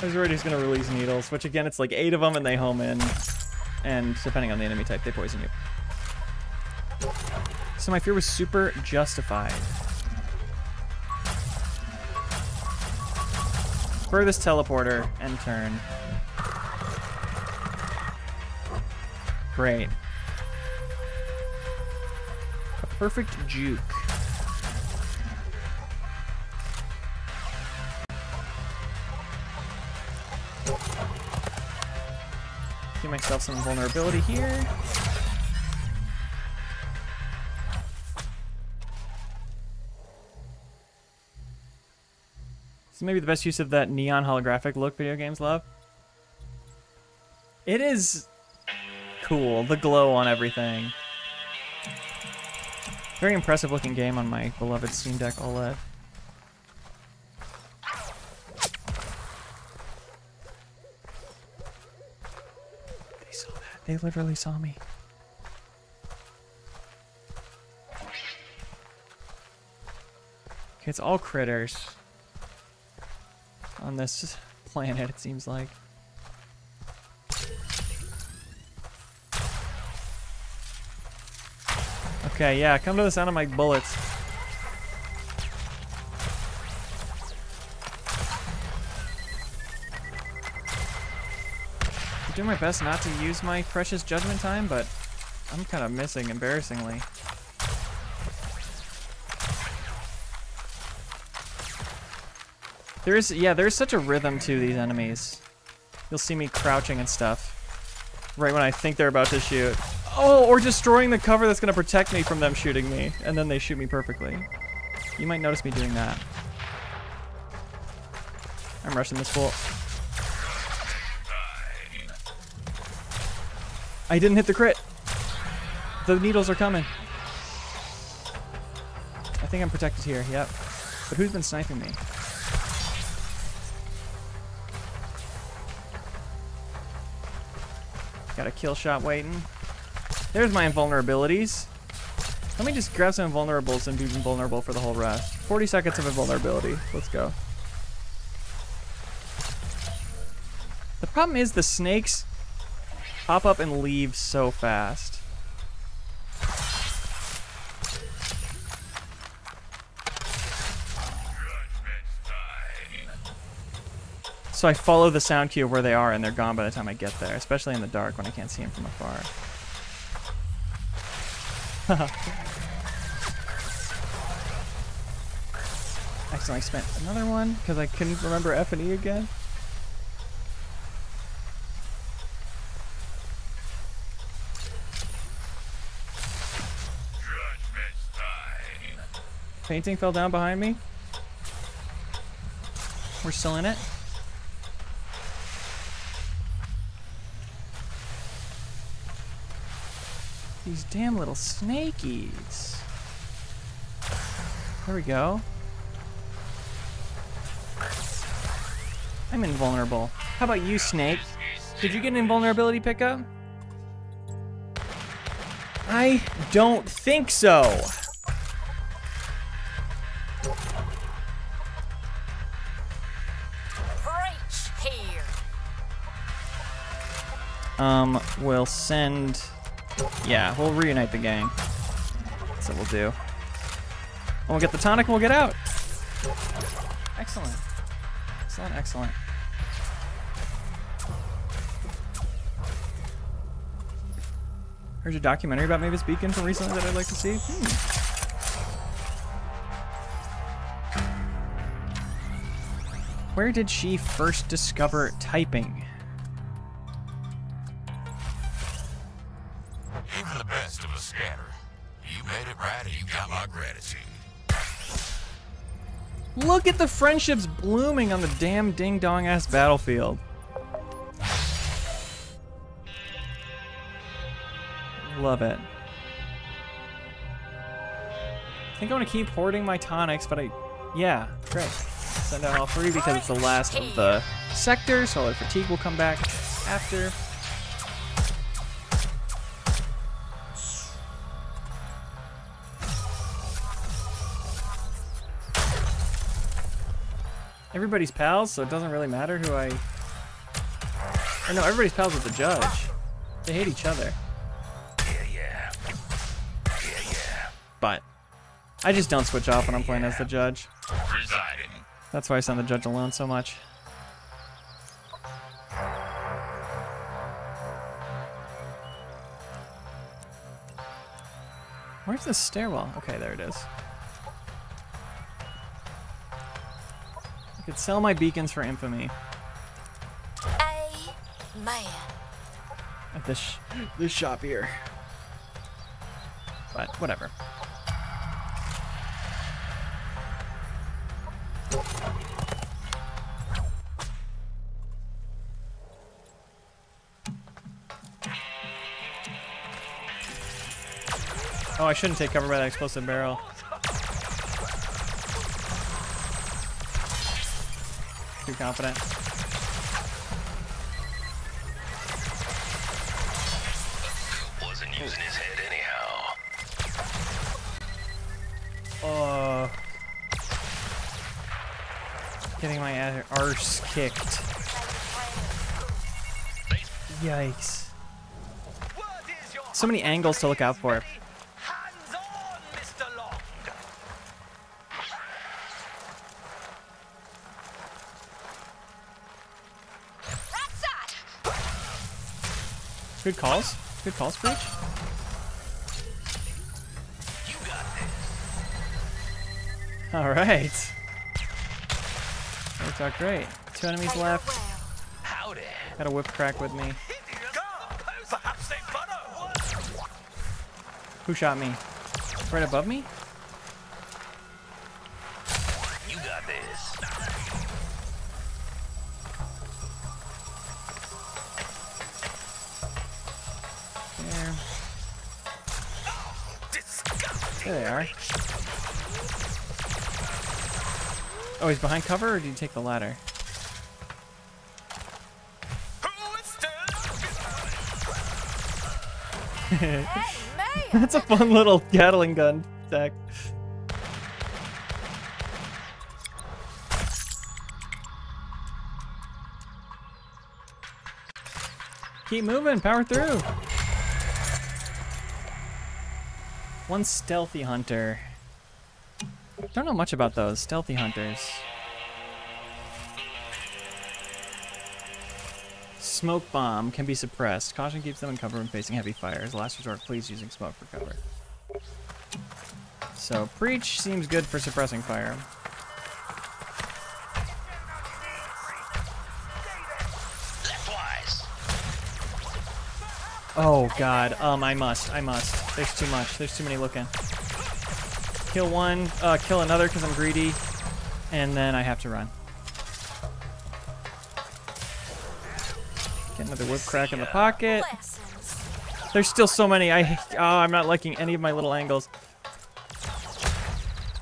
S1: I was worried he's gonna release needles, which again, it's like eight of them and they home in. And depending on the enemy type, they poison you. So my fear was super justified. Furthest teleporter and turn. Great. A perfect juke. Give myself some vulnerability here. So maybe the best use of that neon holographic look video games love. It is cool, the glow on everything. Very impressive looking game on my beloved Steam Deck OLED. They saw that. They literally saw me. it's all critters on this planet, it seems like. Okay, yeah, come to the sound of my bullets. I'm doing my best not to use my precious judgment time, but I'm kind of missing embarrassingly. There is, yeah, there's such a rhythm to these enemies. You'll see me crouching and stuff. Right when I think they're about to shoot. Oh, or destroying the cover that's gonna protect me from them shooting me. And then they shoot me perfectly. You might notice me doing that. I'm rushing this fool. I didn't hit the crit. The needles are coming. I think I'm protected here, yep. But who's been sniping me? Got a kill shot waiting. There's my invulnerabilities. Let me just grab some invulnerables and be invulnerable for the whole rest. 40 seconds of invulnerability. Let's go. The problem is the snakes pop up and leave so fast. So I follow the sound cue of where they are and they're gone by the time I get there, especially in the dark when I can't see them from afar. Accidentally spent another one because I couldn't remember F and E again. Painting fell down behind me. We're still in it. These damn little snakies. There we go. I'm invulnerable. How about you, Snake? Did you get an invulnerability pickup? I don't think so. Um, we'll send... Yeah, we'll reunite the gang. That's what we'll do. And we'll get the tonic and we'll get out. Excellent. Excellent, excellent. Here's a documentary about Mavis Beacon from recently that I'd like to see. Hmm. Where did she first discover typing? Look at the friendships blooming on the damn ding dong ass battlefield. Love it. I think I want to keep hoarding my tonics, but I. Yeah, great. Send out all three because it's the last of the sector. Solar fatigue will come back after. Everybody's pals, so it doesn't really matter who I. Or no, everybody's pals with the judge. They hate each other.
S5: Yeah, yeah. Yeah, yeah.
S1: But I just don't switch off when I'm playing as the judge.
S5: Presiding.
S1: That's why I send the judge alone so much. Where's the stairwell? Okay, there it is. Could sell my beacons for infamy at this sh this shop here. But whatever. Oh, I shouldn't take cover by that explosive barrel. Confident.
S5: Wasn't using his head anyhow.
S1: Uh, Getting my arse kicked. Yikes. So many angles to look out for. Good calls. Good calls, Preach. All right. Worked out great. Two enemies left.
S2: her.
S3: Howdy.
S1: Got a whip crack with me.
S4: Go. Perhaps they butter.
S1: Who shot me? Right above me? There they are. Oh, he's behind cover, or did you take the ladder?
S4: Who is still?
S2: Hey, man.
S1: That's a fun little Gatling gun deck. Keep moving, power through. One stealthy hunter. Don't know much about those stealthy hunters. Smoke bomb can be suppressed. Caution keeps them in cover when facing heavy fire. As last resort, please using smoke for cover. So preach seems good for suppressing fire. Oh god, um, I must, I must. There's too much. There's too many looking. Kill one, uh, kill another because I'm greedy, and then I have to run. Get another whip crack in the pocket. There's still so many. I, oh, I'm not liking any of my little angles.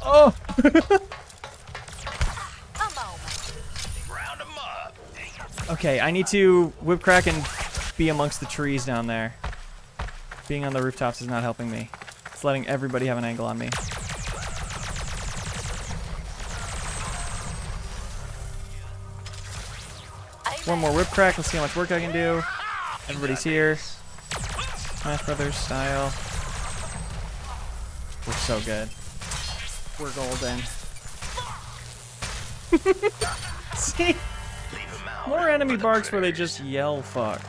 S1: Oh,
S2: A moment.
S5: Round 'em up.
S1: okay. I need to whip crack and be amongst the trees down there. Being on the rooftops is not helping me. It's letting everybody have an angle on me. One more whip crack. Let's see how much work I can do. Everybody's here. Smash Brothers style. We're so good. We're golden. see?
S5: Leave 'em out.
S1: More enemy barks where they just yell fuck.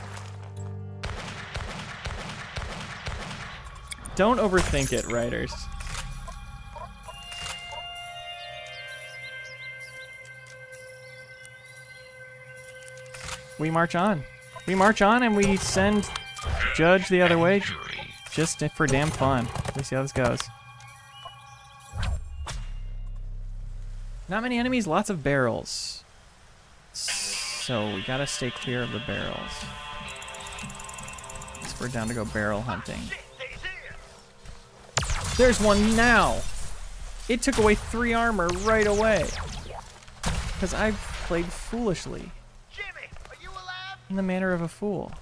S1: Don't overthink it, writers. We march on. We march on and we send Judge the other way just for damn fun. Let's see how this goes. Not many enemies, lots of barrels. So we gotta stay clear of the barrels. We're down to go barrel hunting. There's one now! It took away three armor right away. Because I played foolishly.
S4: Jimmy, are you alive?
S1: In the manner of a fool.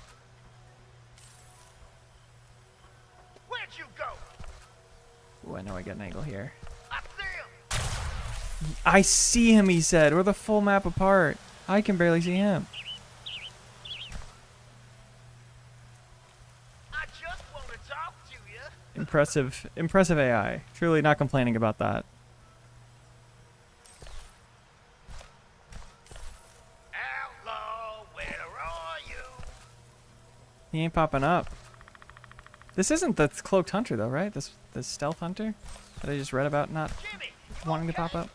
S4: Where'd you go?
S1: Ooh, I know I got an angle here.
S4: I see him.
S1: I see him, he said. We're the full map apart. I can barely see him.
S4: I just want to talk to you.
S1: Impressive, impressive AI. Truly not complaining about that. He ain't popping up. This isn't the cloaked hunter though, right? This the stealth hunter that I just read about not
S4: Jimmy,
S1: wanting to pop up.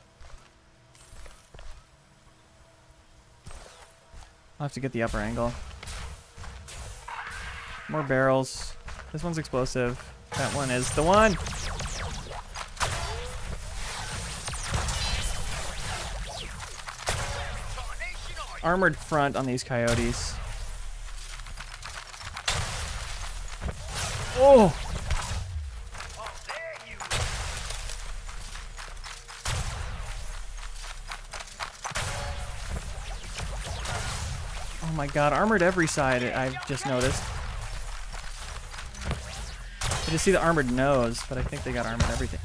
S1: I'll have to get the upper angle. More barrels. This one's explosive. That one is the one. Armored front on these coyotes. Oh,
S4: Oh
S1: my god, armored every side, I've just noticed. You see the armored nose, but I think they got armored everything.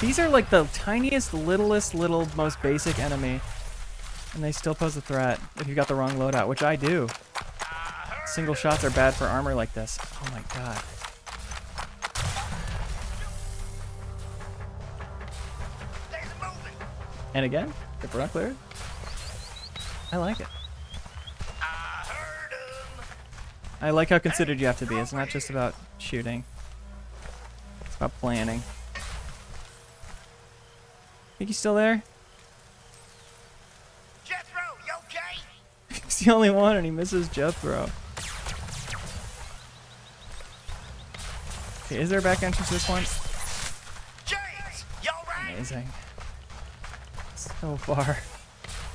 S1: These are like the tiniest, littlest, little, most basic enemy. And they still pose a threat if you got the wrong loadout, which I do. Single shots are bad for armor like this. Oh my god. And again, if we're not clear, I like it.
S4: I.
S1: I like how considered you have to be. It's not just about shooting. It's about planning. Think he's still there?
S4: Jethro, you okay?
S1: He's the only one and he misses Jethro. Okay, is there a back entrance to this one?
S4: James, you alright?
S1: Amazing. So far.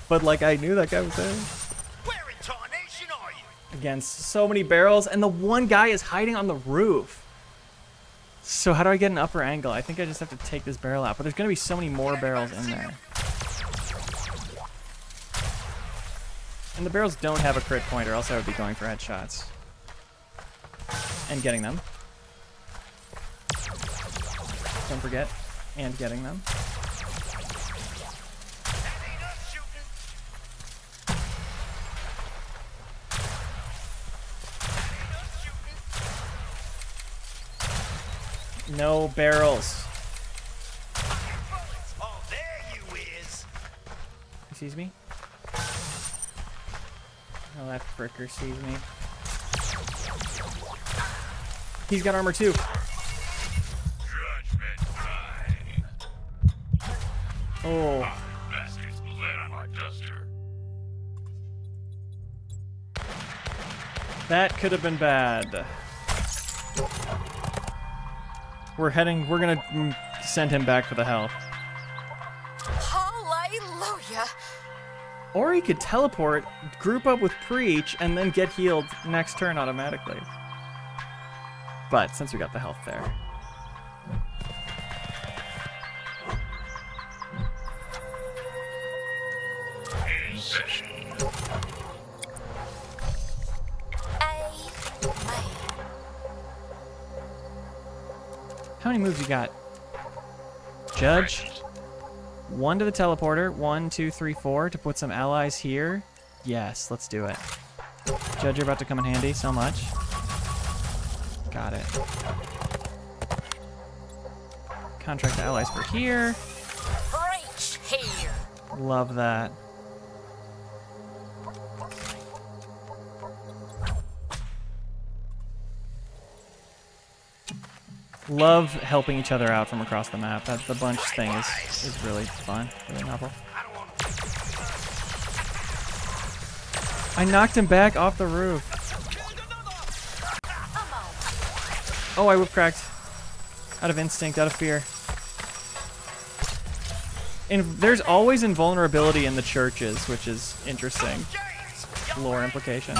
S1: But like I knew that guy was there.
S4: Where in tarnation are you?
S1: Against so many barrels and the one guy is hiding on the roof. So how do I get an upper angle? I think I just have to take this barrel out, but there's gonna be so many more barrels in there. And the barrels don't have a crit point or else I would be going for headshots. And getting them. Don't forget. And getting them.
S4: That ain't us shooting. That ain't us shooting.
S1: No barrels.
S4: Oh, there you is.
S1: He sees me. Oh, that fricker sees me. He's got armor too. Oh, that could have been bad. We're heading, we're gonna mm, send him back for the health.
S2: Hallelujah.
S1: Or he could teleport, group up with Preach, and then get healed next turn automatically. But since we got the health there. Many moves you got? Judge? One to the teleporter. One, two, three, four to put some allies here. Yes, let's do it. Judge, you're about to come in handy so much. Got it. Contract allies for here.
S2: Here.
S1: Love that. Love helping each other out from across the map. That the bunch thing is is really fun, really novel. I knocked him back off the roof. Oh, I whip cracked. Out of instinct, out of fear. And there's always invulnerability in the churches, which is interesting. Lore implications,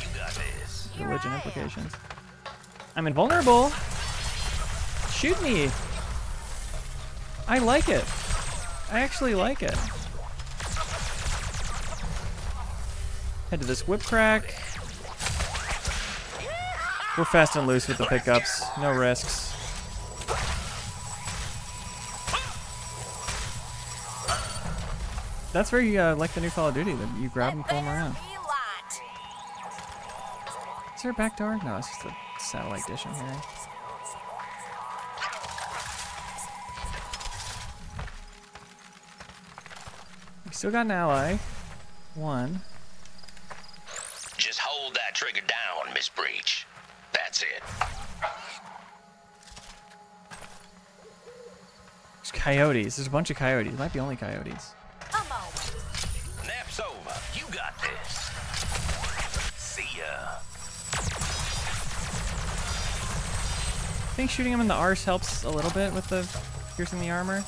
S4: you got this.
S1: religion implications. I'm invulnerable. Shoot me. I like it. I actually like it. Head to this whip crack. We're fast and loose with the pickups. No risks. That's where you uh, like the new Call of Duty. That you grab them, pull them around. Is there a back door? No, it's just a satellite dish in here. Still got an ally. One.
S5: Just hold that trigger down, Miss Preach. That's it.
S1: There's coyotes. There's a bunch of coyotes. Might be only coyotes.
S2: Come on.
S5: Nap's over. You got this. See ya.
S1: I think shooting him in the arse helps a little bit with the piercing the armor.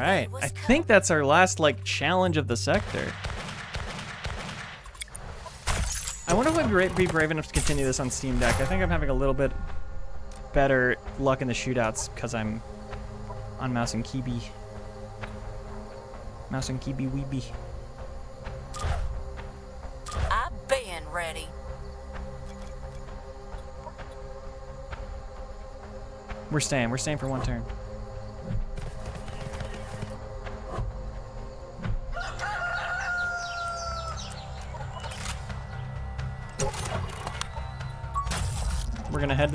S1: Right. I think that's our last like challenge of the sector. I wonder if I'd be brave enough to continue this on Steam Deck. I think I'm having a little bit better luck in the shootouts because I'm on mouse and keyboard. Mouse and keyboard weeby.
S2: I've been ready.
S1: We're staying. We're staying for one turn.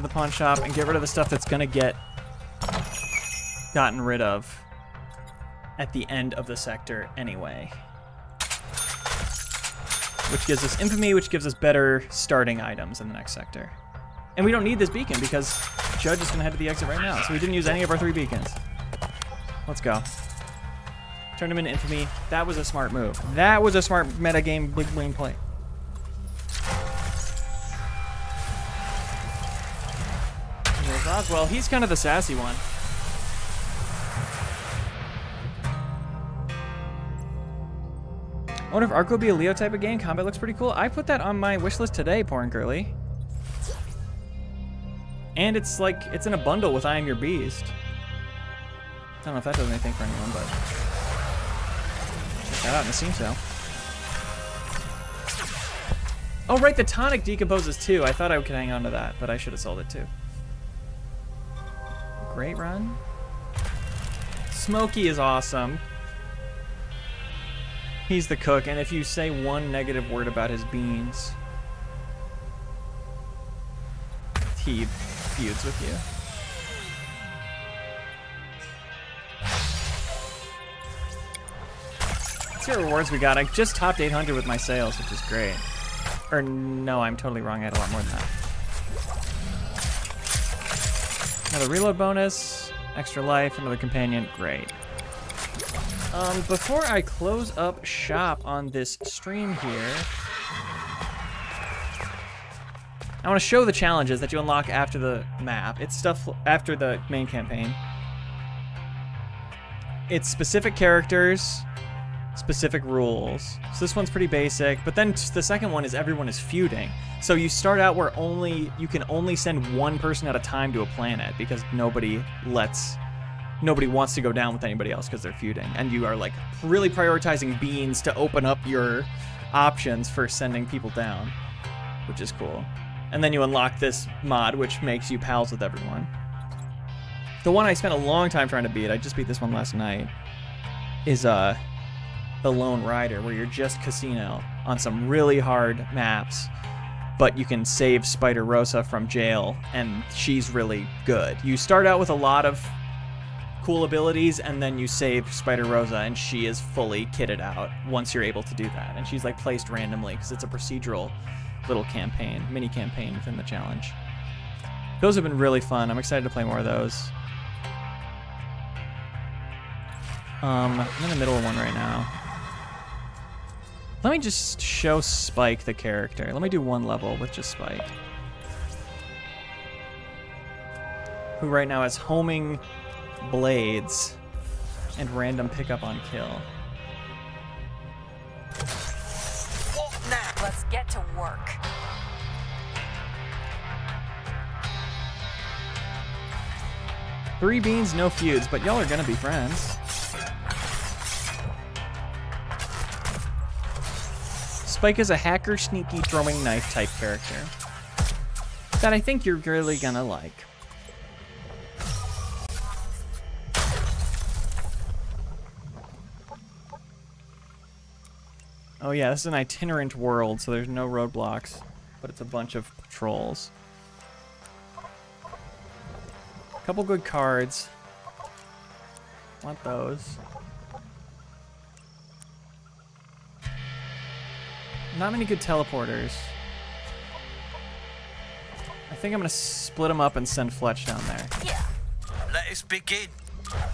S1: The pawn shop and get rid of the stuff that's gonna get gotten rid of at the end of the sector anyway. Which gives us infamy, which gives us better starting items in the next sector. And we don't need this beacon because Judge is gonna head to the exit right now, so we didn't use any of our three beacons. Let's go. Turned him into infamy. That was a smart move. That was a smart metagame big wing play. There's He's kind of the sassy one. I wonder if Arc will be a Leo type of game. Combat looks pretty cool. I put that on my wish list today, Pouring Curly. And it's like, it's in a bundle with I Am Your Beast. I don't know if that does anything for anyone, but check that out in the Steam sale. Oh, right, the tonic decomposes too. I thought I could hang on to that, but I should have sold it too. Great run. Smokey is awesome. He's the cook, and if you say one negative word about his beans, he feuds with you. Let's see what rewards we got. I just topped 800 with my sales, which is great. Or no, I'm totally wrong. I had a lot more than that. Another reload bonus, extra life, another companion. Great. Um, before I close up shop on this stream here, I want to show the challenges that you unlock after the map. It's stuff after the main campaign. It's specific characters, specific rules. So this one's pretty basic, but then the second one is everyone is feuding. So you start out where only you can only send one person at a time to a planet because nobody lets nobody wants to go down with anybody else because they're feuding. And you are like really prioritizing beans to open up your options for sending people down, which is cool. And then you unlock this mod, which makes you pals with everyone. The one I spent a long time trying to beat, I just beat this one last night, is uh, the Lone Rider, where you're just casino on some really hard maps, but you can save Spider Rosa from jail, and she's really good. You start out with a lot of cool abilities, and then you save Spider Rosa, and she is fully kitted out once you're able to do that. And she's like placed randomly because it's a procedural little campaign, mini campaign within the challenge. Those have been really fun. I'm excited to play more of those. Um, I'm in the middle of one right now. Let me just show Spike the character. Let me do one level with just Spike. Who right now has homing blades and random pickup on kill.
S2: Let's get to work.
S1: Three beans, no feuds, but y'all are gonna be friends. Spike is a hacker, sneaky, throwing knife type character that I think you're really gonna like. Oh yeah, this is an itinerant world, so there's no roadblocks, but it's a bunch of patrols. Couple good cards. Want those. Not many good teleporters. I think I'm gonna split them up and send Fletch down there.
S2: Yeah,
S3: Let us begin.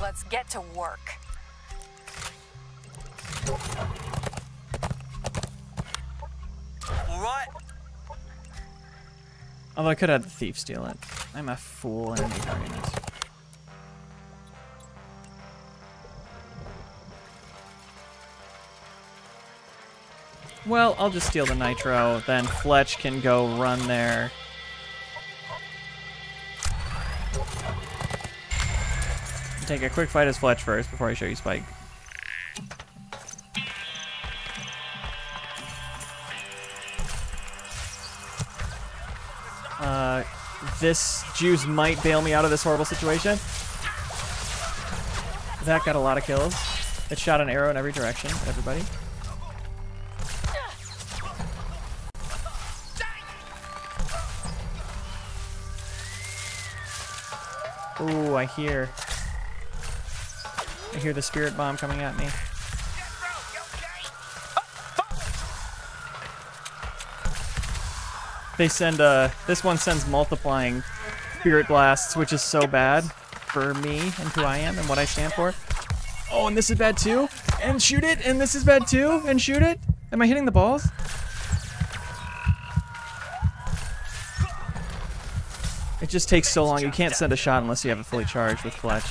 S2: let's get to work.
S3: All right.
S1: Although I could have the thief steal it. I'm a fool and an ignorant. Well, I'll just steal the nitro, then Fletch can go run there. Take a quick fight as Fletch first before I show you Spike. Uh, this juice might bail me out of this horrible situation. That got a lot of kills. It shot an arrow in every direction everybody. I hear. I hear the spirit bomb coming at me. They send uh this one sends multiplying spirit blasts, which is so bad for me and who I am and what I stand for. Oh, and this is bad too. And shoot it, and this is bad too, and shoot it. Am I hitting the balls? Just takes so long. You can't send a shot unless you have it fully charged with Fletch.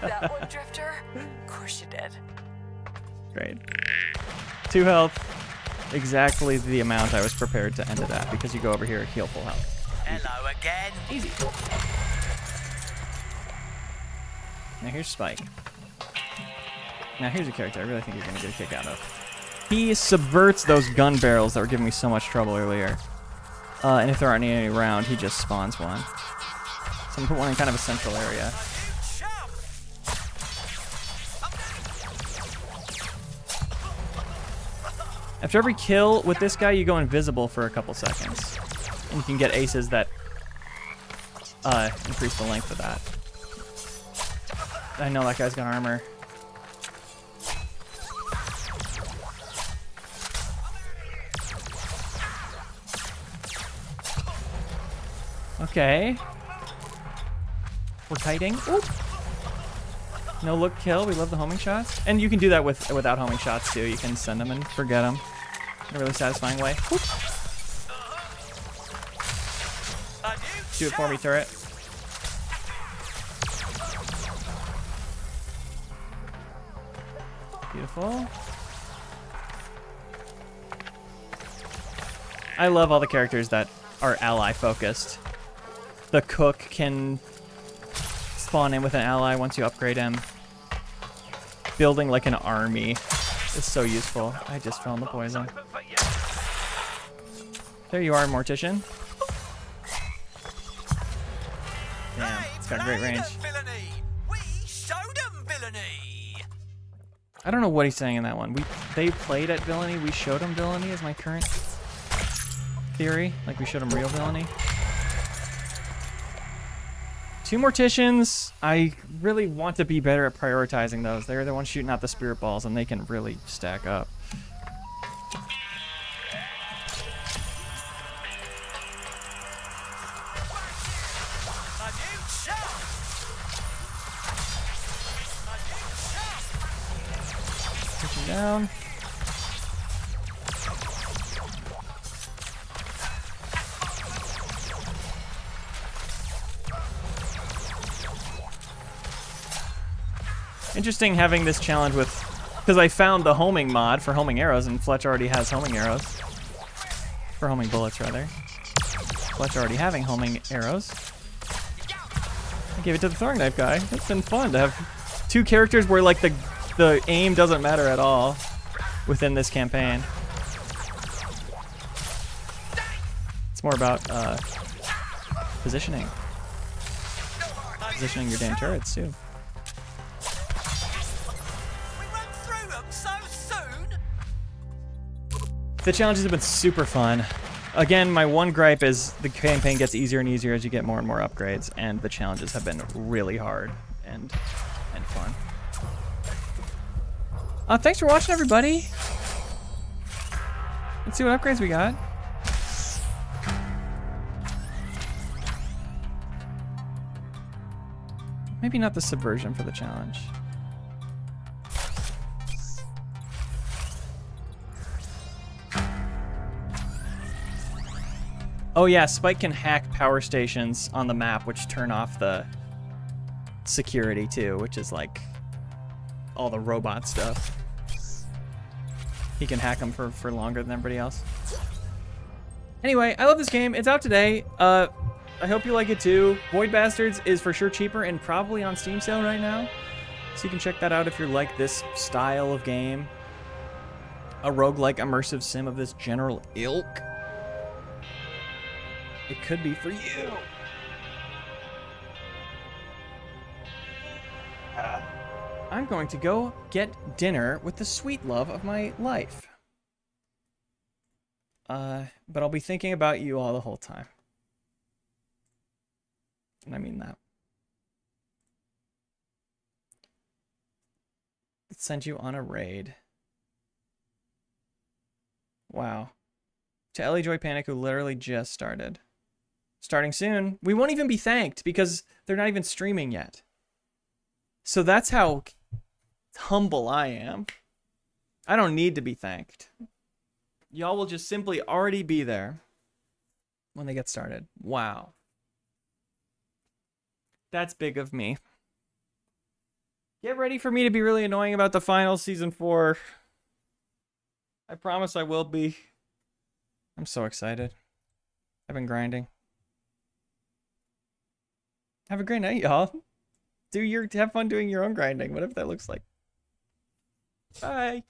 S7: that one, Drifter? Of course you did.
S1: Great. Two health. Exactly the amount I was prepared to end it at because you go over here, heal full health.
S3: Hello again.
S1: Easy. Now here's Spike. Now here's a character I really think you're gonna get a kick out of. He subverts those gun barrels that were giving me so much trouble earlier. Uh, and if there aren't any around, he just spawns one. So I'm put one in kind of a central area. After every kill with this guy, you go invisible for a couple seconds. And you can get aces that uh, increase the length of that. I know that guy's got armor. Okay. We're kiting. Oop. No look kill. We love the homing shots. And you can do that with without homing shots too. You can send them and forget them in a really satisfying way. Oop. Do it for me, turret. Beautiful. I love all the characters that are ally focused. The cook can spawn in with an ally once you upgrade him. Building like an army is so useful. I just found the poison. There you are, Mortician. Damn, it's got great range.
S3: We showed 'em villainy.
S1: I don't know what he's saying in that one. We they played at villainy. We showed him villainy is my current theory. Like we showed him real villainy. Two morticians. I really want to be better at prioritizing those. They're the ones shooting out the spirit balls, and they can really stack up. Interesting having this challenge with, because I found the homing mod for homing arrows, and Fletch already has homing arrows. For homing bullets, rather. Fletch already having homing arrows. I gave it to the throwing knife guy. It's been fun to have two characters where like the the aim doesn't matter at all within this campaign. It's more about uh, positioning. Positioning your damn turrets too. The challenges have been super fun. Again, my one gripe is the campaign gets easier and easier as you get more and more upgrades, and the challenges have been really hard and and fun. Uh, thanks for watching, everybody. Let's see what upgrades we got. Maybe not the subversion for the challenge. Oh yeah, Spike can hack power stations on the map, which turn off the security too, which is like all the robot stuff. He can hack them for, for longer than everybody else. Anyway, I love this game. It's out today. Uh, I hope you like it too. Void Bastards is for sure cheaper and probably on Steam sale right now. So you can check that out if you're like this style of game. A roguelike immersive sim of this general ilk. It could be for you. Uh, I'm going to go get dinner with the sweet love of my life. Uh, but I'll be thinking about you all the whole time. And I mean that. Let's send you on a raid. Wow. To Ellie Joy Panic, who literally just started. Starting soon. We won't even be thanked because they're not even streaming yet. So that's how humble I am. I don't need to be thanked. Y'all will just simply already be there when they get started. Wow. That's big of me. Get ready for me to be really annoying about the final season four. I promise I will be. I'm so excited. I've been grinding. Have a great night, y'all. Do your have fun doing your own grinding, whatever that looks like. Bye.